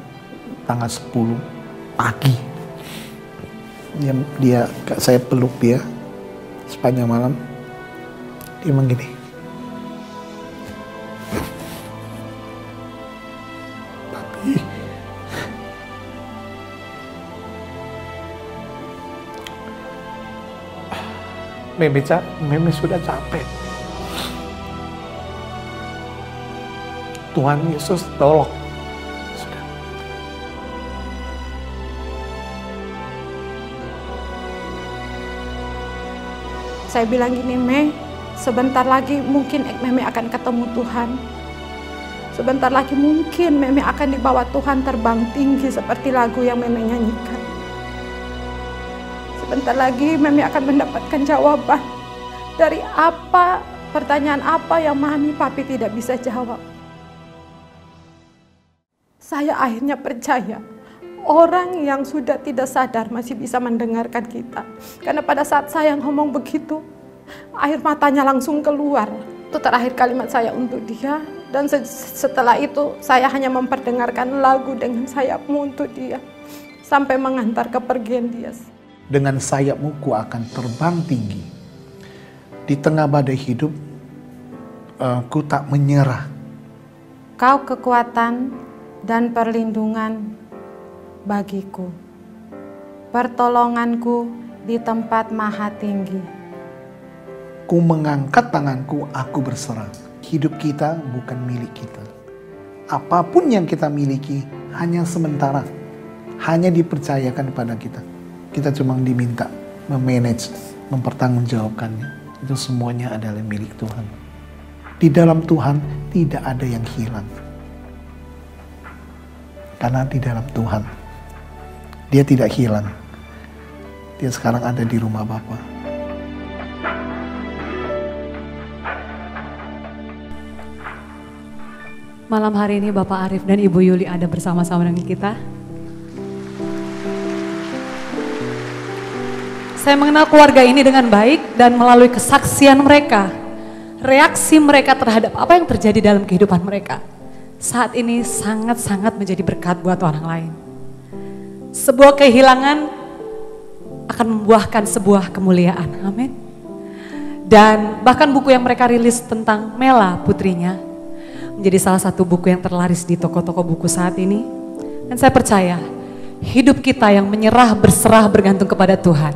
tanggal 10 pagi dia, dia saya peluk dia sepanjang malam dia bilang gini papi Meme, Meme sudah capek. Tuhan Yesus tolong. Saya bilang gini, Me, sebentar lagi mungkin Meme akan ketemu Tuhan. Sebentar lagi mungkin Meme akan dibawa Tuhan terbang tinggi seperti lagu yang Meme nyanyikan. Sebentar lagi Meme akan mendapatkan jawaban dari apa pertanyaan apa yang Mami Papi tidak bisa jawab. Saya akhirnya percaya orang yang sudah tidak sadar masih bisa mendengarkan kita. Karena pada saat saya ngomong begitu, air matanya langsung keluar. Itu terakhir kalimat saya untuk dia. Dan setelah itu saya hanya memperdengarkan lagu dengan sayapmu untuk dia. Sampai mengantar kepergian dia. Dengan sayapmu ku akan terbang tinggi. Di tengah badai hidup, uh, ku tak menyerah. Kau kekuatan dan perlindungan bagiku. Pertolonganku di tempat maha tinggi. Ku mengangkat tanganku, aku berserah. Hidup kita bukan milik kita. Apa pun yang kita miliki hanya sementara. Hanya dipercayakan kepada kita. Kita cuma diminta memanage, mempertanggungjawabkannya. Itu semuanya adalah milik Tuhan. Di dalam Tuhan tidak ada yang hilang. Karena di dalam Tuhan dia tidak hilang. Dia sekarang ada di rumah Bapa. Malam hari ini Bapak Arif dan Ibu Yuli ada bersama-sama dengan kita. Saya mengenal keluarga ini dengan baik dan melalui kesaksian mereka, reaksi mereka terhadap apa yang terjadi dalam kehidupan mereka. Saat ini sangat-sangat menjadi berkat buat orang lain. Sebuah kehilangan akan membuahkan sebuah kemuliaan. Amin. Dan bahkan buku yang mereka rilis tentang Mela putrinya menjadi salah satu buku yang terlaris di toko-toko buku saat ini. Dan saya percaya hidup kita yang menyerah, berserah, bergantung kepada Tuhan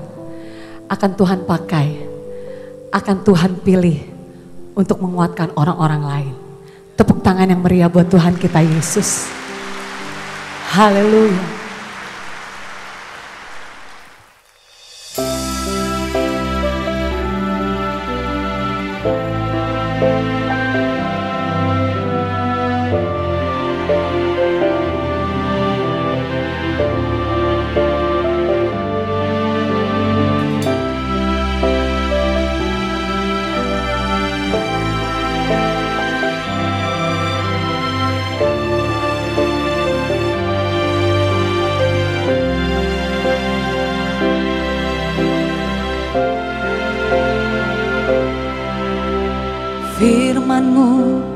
akan Tuhan pakai, akan Tuhan pilih untuk menguatkan orang-orang lain. Tepuk tangan yang meriah buat Tuhan kita Yesus. Haleluya.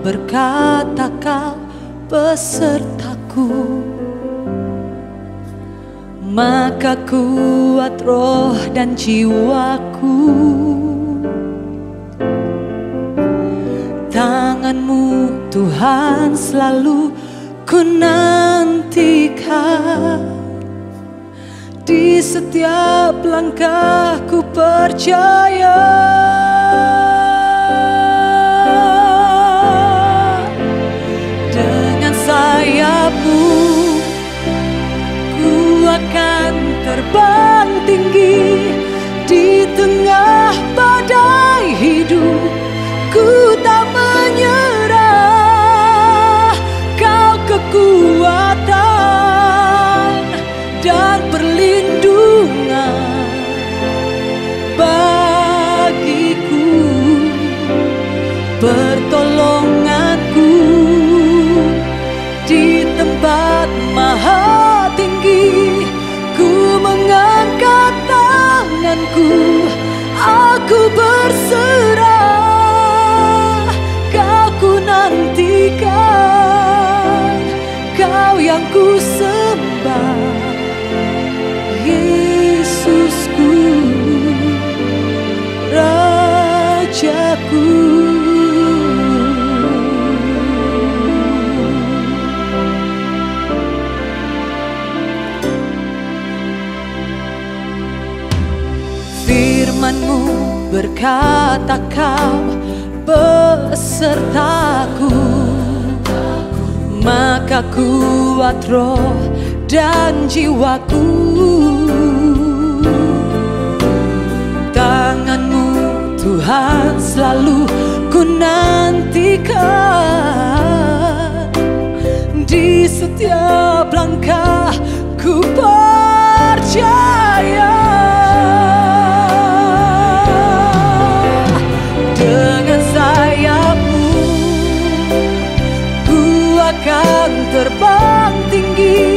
Berkata kau besertaku Maka kuat roh dan jiwaku. Tanganmu Tuhan selalu ku nantikan Di setiap langkahku percaya ku akan terbang tinggi di tengah berkata kau besertaku. Maka kuat roh dan jiwaku. Tanganmu Tuhan selalu ku nantikan. Di setiap langkah ku percaya akan terbang tinggi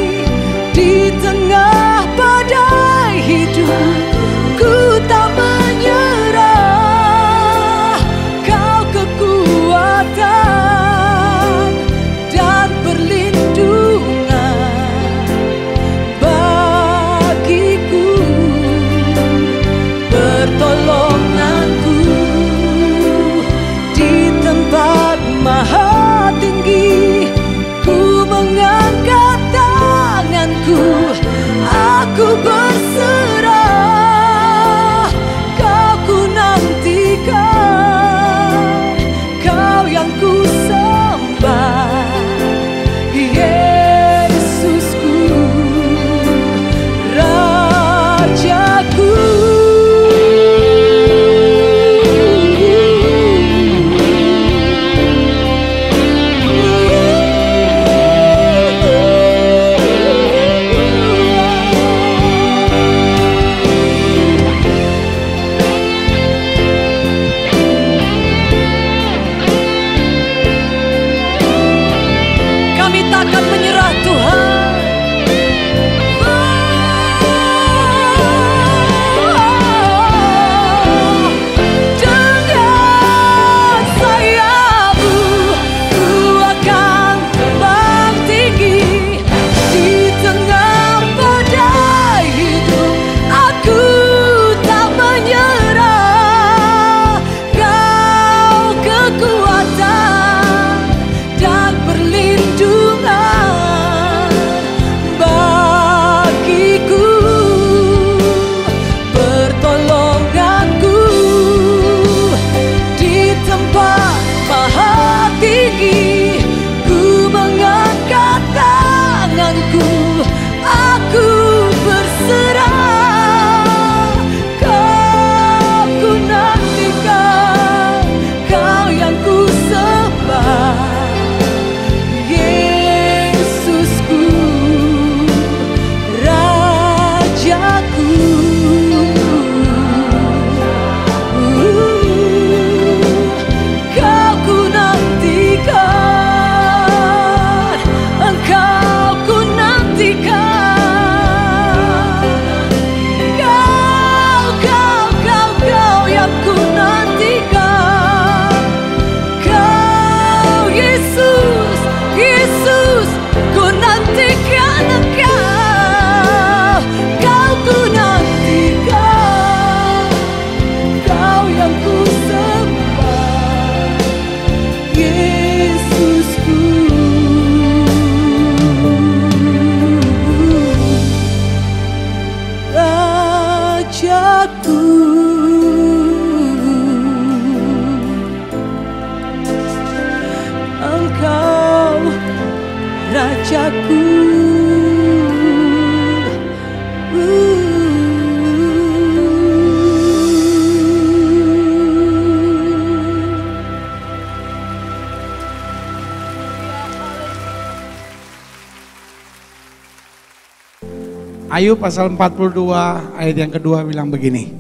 Ayub pasal 42 ayat yang kedua bilang begini.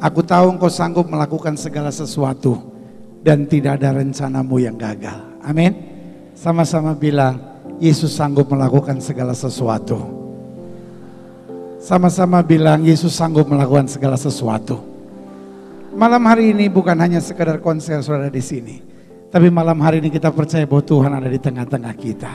Aku tahu engkau sanggup melakukan segala sesuatu dan tidak ada rencanamu yang gagal. Amin. Sama-sama bilang Yesus sanggup melakukan segala sesuatu. Sama-sama bilang Yesus sanggup melakukan segala sesuatu. Malam hari ini bukan hanya sekedar konser saudara di sini. Tapi malam hari ini kita percaya bahwa Tuhan ada di tengah-tengah kita.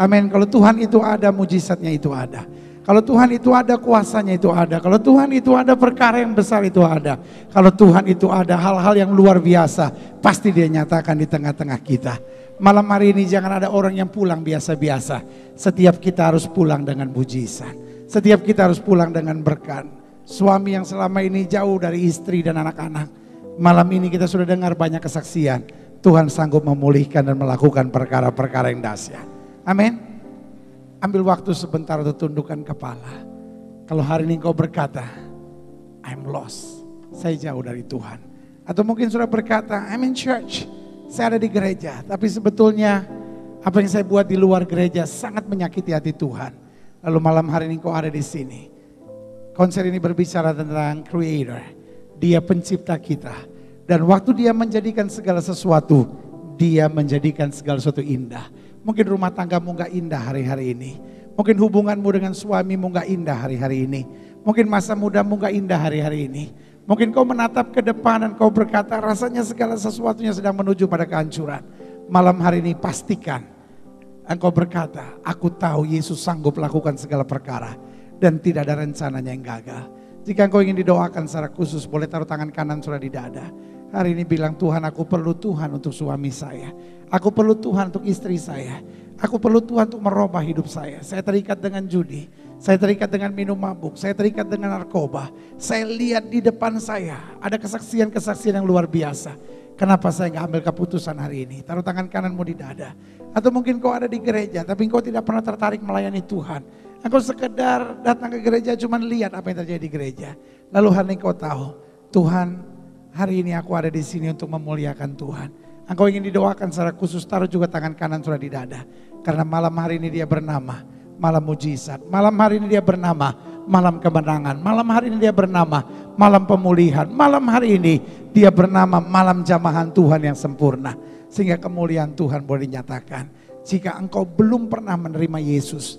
Amin. Kalau Tuhan itu ada, mujizatnya itu ada. Kalau Tuhan itu ada, kuasanya itu ada. Kalau Tuhan itu ada, perkara yang besar itu ada. Kalau Tuhan itu ada, hal-hal yang luar biasa, pasti dia nyatakan di tengah-tengah kita. Malam hari ini jangan ada orang yang pulang biasa-biasa. Setiap kita harus pulang dengan mujizat. Setiap kita harus pulang dengan berkat. Suami yang selama ini jauh dari istri dan anak-anak. Malam ini kita sudah dengar banyak kesaksian. Tuhan sanggup memulihkan dan melakukan perkara-perkara yang dahsyat. Amin. Ambil waktu sebentar untuk tundukkan kepala. Kalau hari ini kau berkata, I'm lost. Saya jauh dari Tuhan. Atau mungkin saudara berkata, I'm in church, saya ada di gereja. Tapi sebetulnya apa yang saya buat di luar gereja sangat menyakiti hati Tuhan. Lalu malam hari ini kau ada di sini. Konser ini berbicara tentang creator. Dia pencipta kita. Dan waktu dia menjadikan segala sesuatu, dia menjadikan segala sesuatu indah. Mungkin rumah tanggamu gak indah hari-hari ini. Mungkin hubunganmu dengan suamimu gak indah hari-hari ini. Mungkin masa mudamu gak indah hari-hari ini. Mungkin kau menatap ke depan dan kau berkata rasanya segala sesuatunya sedang menuju pada kehancuran. Malam hari ini pastikan engkau berkata, aku tahu Yesus sanggup lakukan segala perkara dan tidak ada rencananya yang gagal. Jika engkau ingin didoakan secara khusus, boleh taruh tangan kanan sudah di dada. Hari ini bilang Tuhan aku perlu Tuhan untuk suami saya. Aku perlu Tuhan untuk istri saya. Aku perlu Tuhan untuk merubah hidup saya. Saya terikat dengan judi. Saya terikat dengan minum mabuk. Saya terikat dengan narkoba. Saya lihat di depan saya ada kesaksian-kesaksian yang luar biasa. Kenapa saya nggak ambil keputusan hari ini? Taruh tangan kananmu di dada. Atau mungkin kau ada di gereja, tapi kau tidak pernah tertarik melayani Tuhan. Engkau sekedar datang ke gereja cuma lihat apa yang terjadi di gereja. Lalu hari ini kau tahu, Tuhan hari ini aku ada di sini untuk memuliakan Tuhan. Engkau ingin didoakan secara khusus, taruh juga tangan kanan sudah di dada. Karena malam hari ini dia bernama malam mujizat. Malam hari ini dia bernama malam kemenangan. Malam hari ini dia bernama malam pemulihan. Malam hari ini dia bernama malam jamahan Tuhan yang sempurna. Sehingga kemuliaan Tuhan boleh dinyatakan. Jika engkau belum pernah menerima Yesus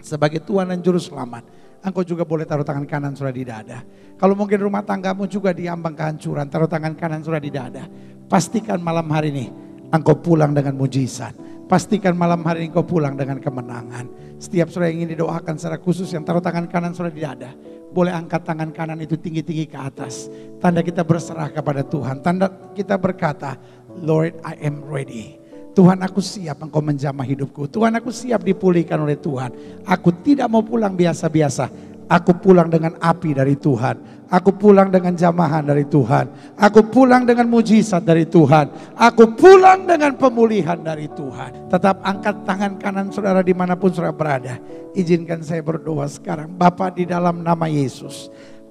sebagai Tuhan dan Juru Selamat, engkau juga boleh taruh tangan kanan sudah di dada. Kalau mungkin rumah tanggamu juga diambang kehancuran, taruh tangan kanan sudah di dada. Pastikan malam hari ini engkau pulang dengan mujizat. Pastikan malam hari ini engkau pulang dengan kemenangan. Setiap saudara yang ingin didoakan secara khusus yang taruh tangan kanan sudah di dada. Boleh angkat tangan kanan itu tinggi-tinggi ke atas. Tanda kita berserah kepada Tuhan. Tanda kita berkata, Lord I am ready. Tuhan aku siap engkau menjamah hidupku. Tuhan aku siap dipulihkan oleh Tuhan. Aku tidak mau pulang biasa-biasa. Aku pulang dengan api dari Tuhan. Aku pulang dengan jamahan dari Tuhan. Aku pulang dengan mujizat dari Tuhan. Aku pulang dengan pemulihan dari Tuhan. Tetap angkat tangan kanan saudara di mana pun saudara berada. Izinkan saya berdoa sekarang. Bapak di dalam nama Yesus.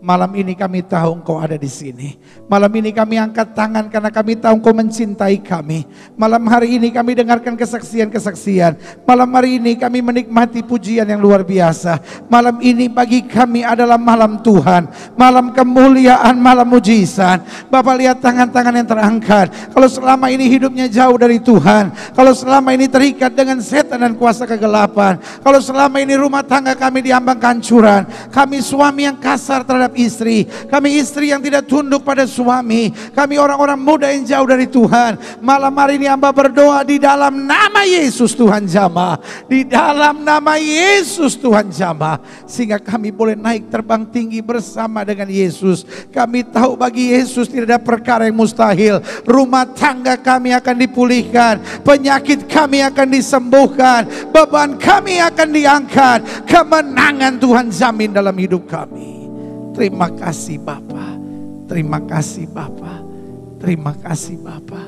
Malam ini kami tahu engkau ada di sini. Malam ini kami angkat tangan karena kami tahu engkau mencintai kami. Malam hari ini kami dengarkan kesaksian-kesaksian. Malam hari ini kami menikmati pujian yang luar biasa. Malam ini bagi kami adalah malam Tuhan. Malam kemuliaan, malam mujizat. Bapak lihat tangan-tangan yang terangkat. Kalau selama ini hidupnya jauh dari Tuhan. Kalau selama ini terikat dengan setan dan kuasa kegelapan. Kalau selama ini rumah tangga kami diambang kehancuran. Kami suami yang kasar terhadap istri, kami istri yang tidak tunduk pada suami, kami orang-orang muda yang jauh dari Tuhan. Malam hari ini hamba berdoa di dalam nama Yesus Tuhan jamah, di dalam nama Yesus Tuhan jamah, sehingga kami boleh naik terbang tinggi bersama dengan Yesus. Kami tahu bagi Yesus tidak ada perkara yang mustahil. Rumah tangga kami akan dipulihkan, penyakit kami akan disembuhkan, beban kami akan diangkat, kemenangan Tuhan jamin dalam hidup kami. Terima kasih Bapa. Terima kasih Bapa. Terima kasih Bapa.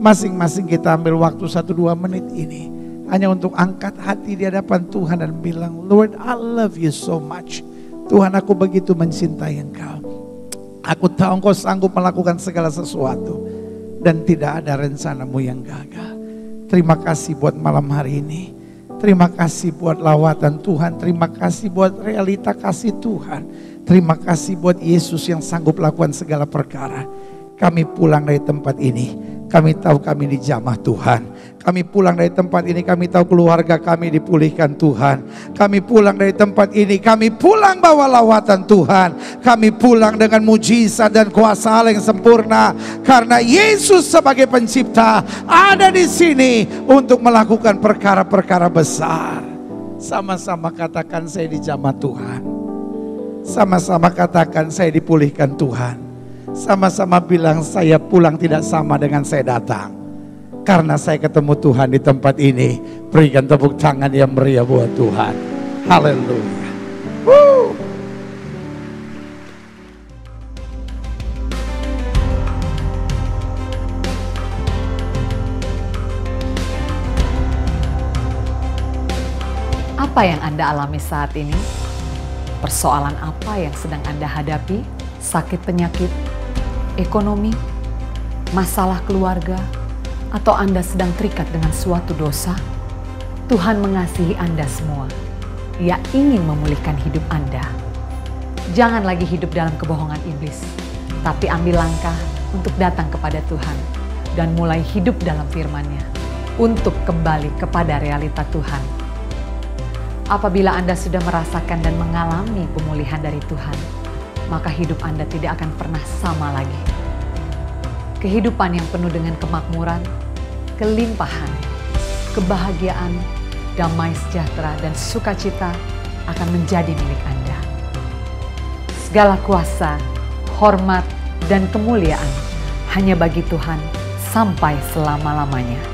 Masing-masing kita ambil waktu satu dua menit ini. Hanya untuk angkat hati di hadapan Tuhan dan bilang, Lord I love you so much. Tuhan aku begitu mencintai engkau. Aku tahu engkau sanggup melakukan segala sesuatu. Dan tidak ada rencanamu yang gagal. Terima kasih buat malam hari ini. Terima kasih buat lawatan Tuhan. Terima kasih buat realita kasih Tuhan. Terima kasih buat Yesus yang sanggup lakukan segala perkara. Kami pulang dari tempat ini. Kami tahu kami dijamah Tuhan. Kami pulang dari tempat ini, kami tahu keluarga kami dipulihkan Tuhan. Kami pulang dari tempat ini, kami pulang bawa lawatan Tuhan. Kami pulang dengan mujizat dan kuasa yang sempurna. Karena Yesus sebagai pencipta ada di sini untuk melakukan perkara-perkara besar. Sama-sama katakan saya dijamah Tuhan. Sama-sama katakan saya dipulihkan Tuhan. Sama-sama bilang saya pulang tidak sama dengan saya datang. Karena saya ketemu Tuhan di tempat ini. Berikan tepuk tangan yang meriah buat Tuhan. Haleluya. Apa yang Anda alami saat ini? Persoalan apa yang sedang Anda hadapi? Sakit penyakit, ekonomi, masalah keluarga, atau Anda sedang terikat dengan suatu dosa, Tuhan mengasihi Anda semua. Ia ingin memulihkan hidup Anda. Jangan lagi hidup dalam kebohongan iblis, tapi ambil langkah untuk datang kepada Tuhan dan mulai hidup dalam firman-Nya untuk kembali kepada realita Tuhan. Apabila Anda sudah merasakan dan mengalami pemulihan dari Tuhan, maka hidup Anda tidak akan pernah sama lagi. Kehidupan yang penuh dengan kemakmuran, kelimpahan, kebahagiaan, damai sejahtera, dan sukacita akan menjadi milik Anda. Segala kuasa, hormat, dan kemuliaan hanya bagi Tuhan sampai selama-lamanya.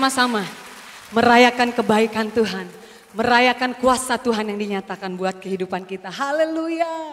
bersama-sama merayakan kebaikan Tuhan, merayakan kuasa Tuhan yang dinyatakan buat kehidupan kita. Haleluya!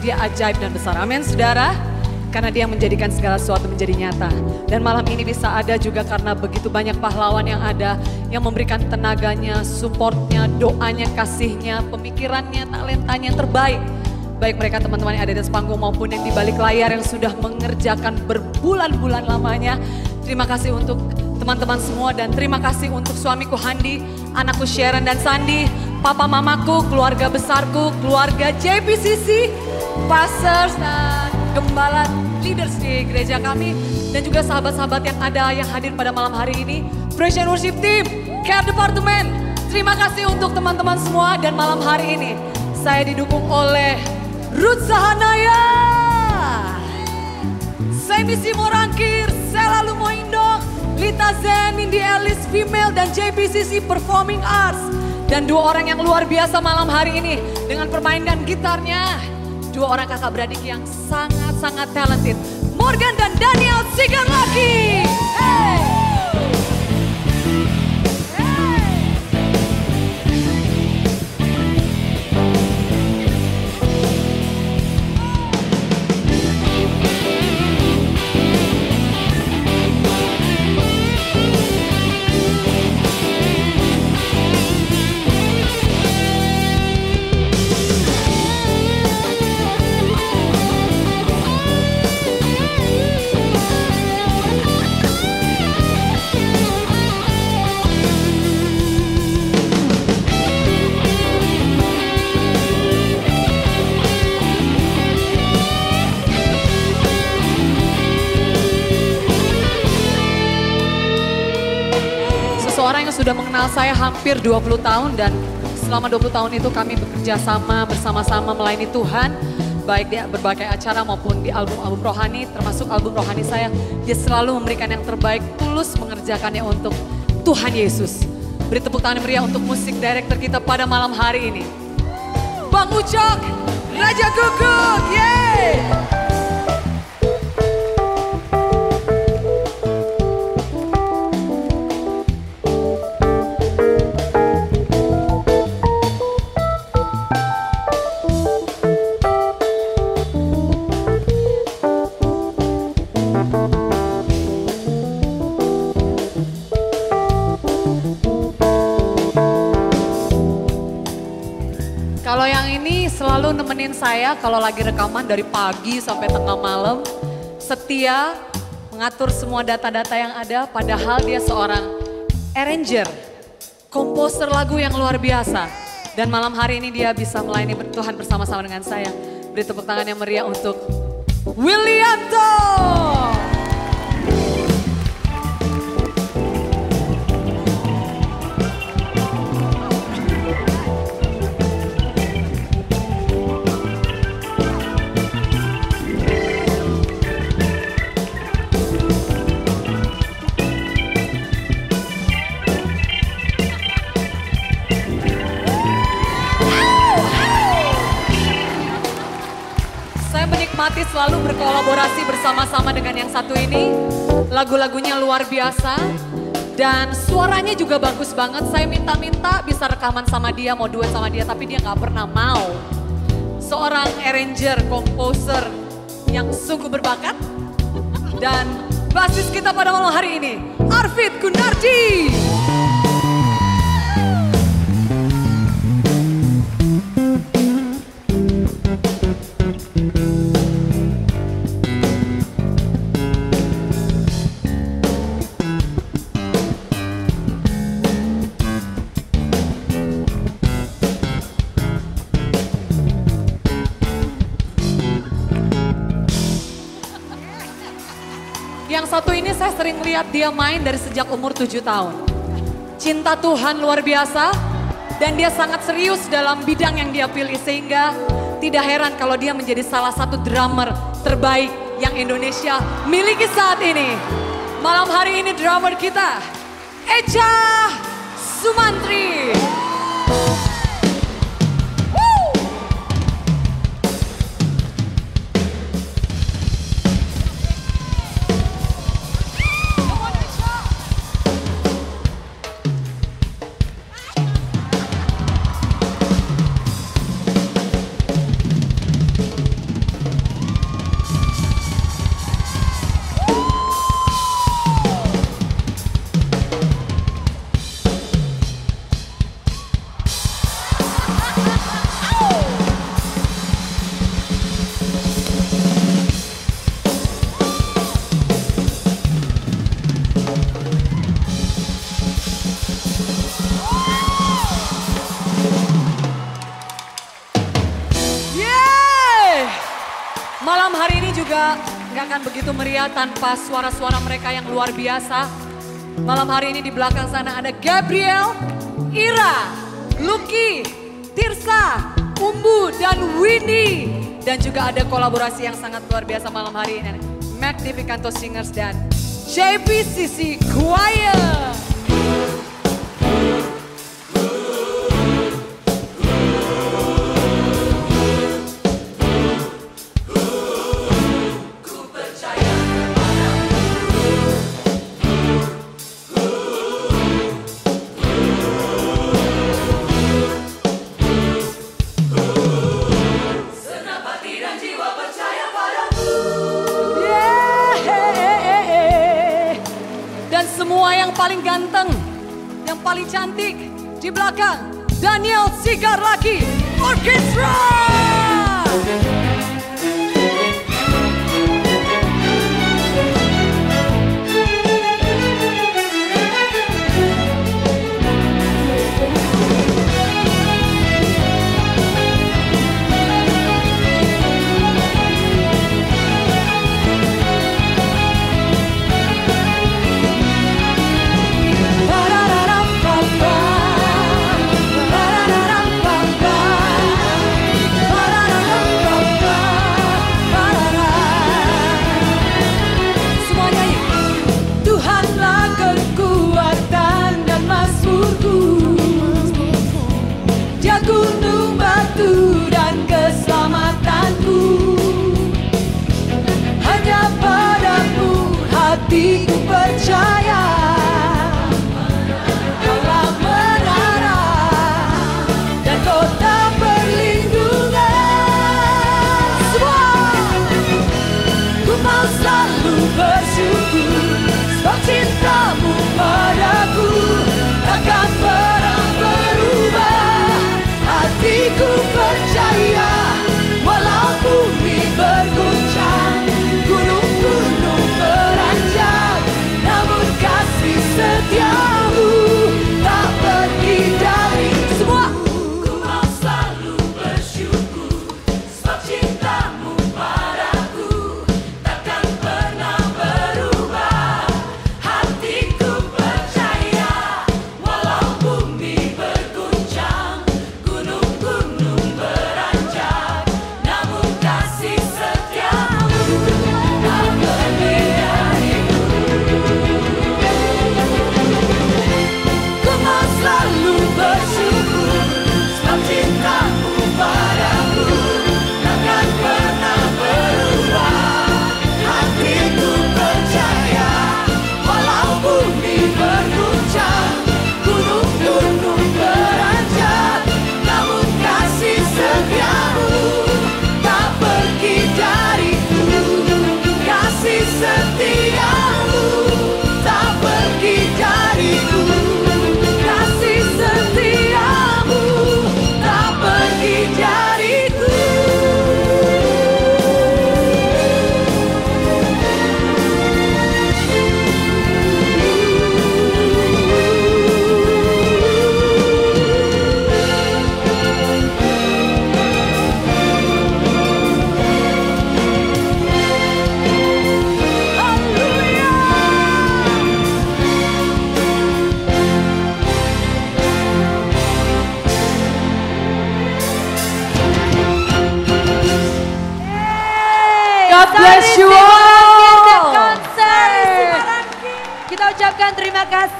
Dia ajaib dan besar. Amin saudara. Karena dia menjadikan segala sesuatu menjadi nyata. Dan malam ini bisa ada juga karena begitu banyak pahlawan yang ada. Yang memberikan tenaganya, supportnya, doanya, kasihnya, pemikirannya, talentanya yang terbaik. Baik mereka teman-teman yang ada di atas panggung maupun yang di balik layar yang sudah mengerjakan berbulan-bulan lamanya. Terima kasih untuk teman-teman semua dan terima kasih untuk suamiku Handi, anakku Sharon dan Sandi, papa mamaku, keluarga besarku, keluarga JPCC, pastors dan gembala leaders di gereja kami dan juga sahabat-sahabat yang ada yang hadir pada malam hari ini. Praise and Worship Team, Care Department, terima kasih untuk teman-teman semua dan malam hari ini saya didukung oleh Ruth Sahanaya, Semi Simorangkir, Selalu Moindong, Lita Zen, Nindi Ellis, Female, dan JPCC Performing Arts. Dan dua orang yang luar biasa malam hari ini dengan permainan gitarnya. Dua orang kakak beradik yang sangat-sangat talented. Morgan dan Daniel Sigar lagi. Hey! Saya hampir 20 tahun dan selama 20 tahun itu kami bekerja sama bersama-sama melayani Tuhan. Baik di berbagai acara maupun di album-album rohani, termasuk album rohani saya. Dia selalu memberikan yang terbaik, tulus mengerjakannya untuk Tuhan Yesus. Beri tepuk tangan meriah untuk musik director kita pada malam hari ini. Bang Ucok, Raja Guguk, yeay! Saya kalau lagi rekaman dari pagi sampai tengah malam. Setia mengatur semua data-data yang ada padahal dia seorang arranger, komposer lagu yang luar biasa. Dan malam hari ini dia bisa melayani Tuhan bersama-sama dengan saya. Beri tepuk tangan yang meriah untuk Willianto. Saya selalu berkolaborasi bersama-sama dengan yang satu ini. Lagu-lagunya luar biasa. Dan suaranya juga bagus banget. Saya minta-minta bisa rekaman sama dia, mau duet sama dia. Tapi dia gak pernah mau. Seorang arranger, komposer yang sungguh berbakat. Dan basis kita pada malam hari ini, Arvid Gunardi. Satu ini saya sering lihat dia main dari sejak umur 7 tahun. Cinta Tuhan luar biasa dan dia sangat serius dalam bidang yang dia pilih sehingga tidak heran kalau dia menjadi salah satu drummer terbaik yang Indonesia miliki saat ini. Malam hari ini drummer kita Echa Sumantri. Woo! Begitu meriah tanpa suara-suara mereka yang luar biasa. Malam hari ini di belakang sana ada Gabriel, Ira, Lucky, Tirsa, Umbu, dan Winnie. Dan juga ada kolaborasi yang sangat luar biasa malam hari ini. Magnificanto Singers dan JPCC Choir.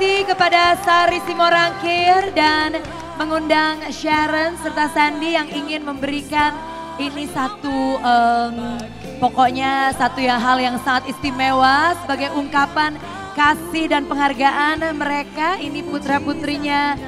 Kasih kepada Sari Simorangkir dan mengundang Sharon serta Sandy yang ingin memberikan ini satu em, pokoknya satu yang hal yang sangat istimewa sebagai ungkapan kasih dan penghargaan mereka. Ini putra putrinya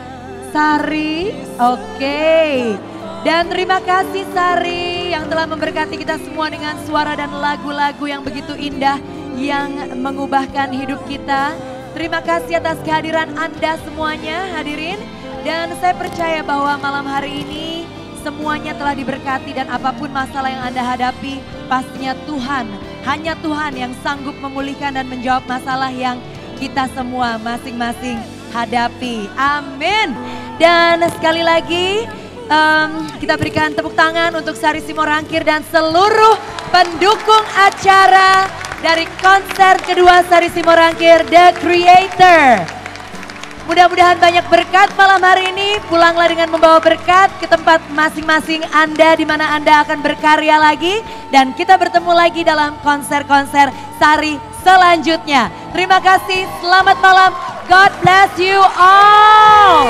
Sari. Oke. Dan terima kasih Sari yang telah memberkati kita semua dengan suara dan lagu-lagu yang begitu indah yang mengubahkan hidup kita. Terima kasih atas kehadiran Anda semuanya hadirin. Dan saya percaya bahwa malam hari ini semuanya telah diberkati dan apa pun masalah yang Anda hadapi pastinya Tuhan, hanya Tuhan yang sanggup memulihkan dan menjawab masalah yang kita semua masing-masing hadapi. Amin. Dan sekali lagi em, kita berikan tepuk tangan untuk Sari Simorangkir dan seluruh pendukung acara dari konser kedua Sari Simorangkir The Creator. Mudah-mudahan banyak berkat malam hari ini. Pulanglah dengan membawa berkat ke tempat masing-masing Anda di mana Anda akan berkarya lagi. Dan kita bertemu lagi dalam konser-konser Sari selanjutnya. Terima kasih, selamat malam. God bless you all.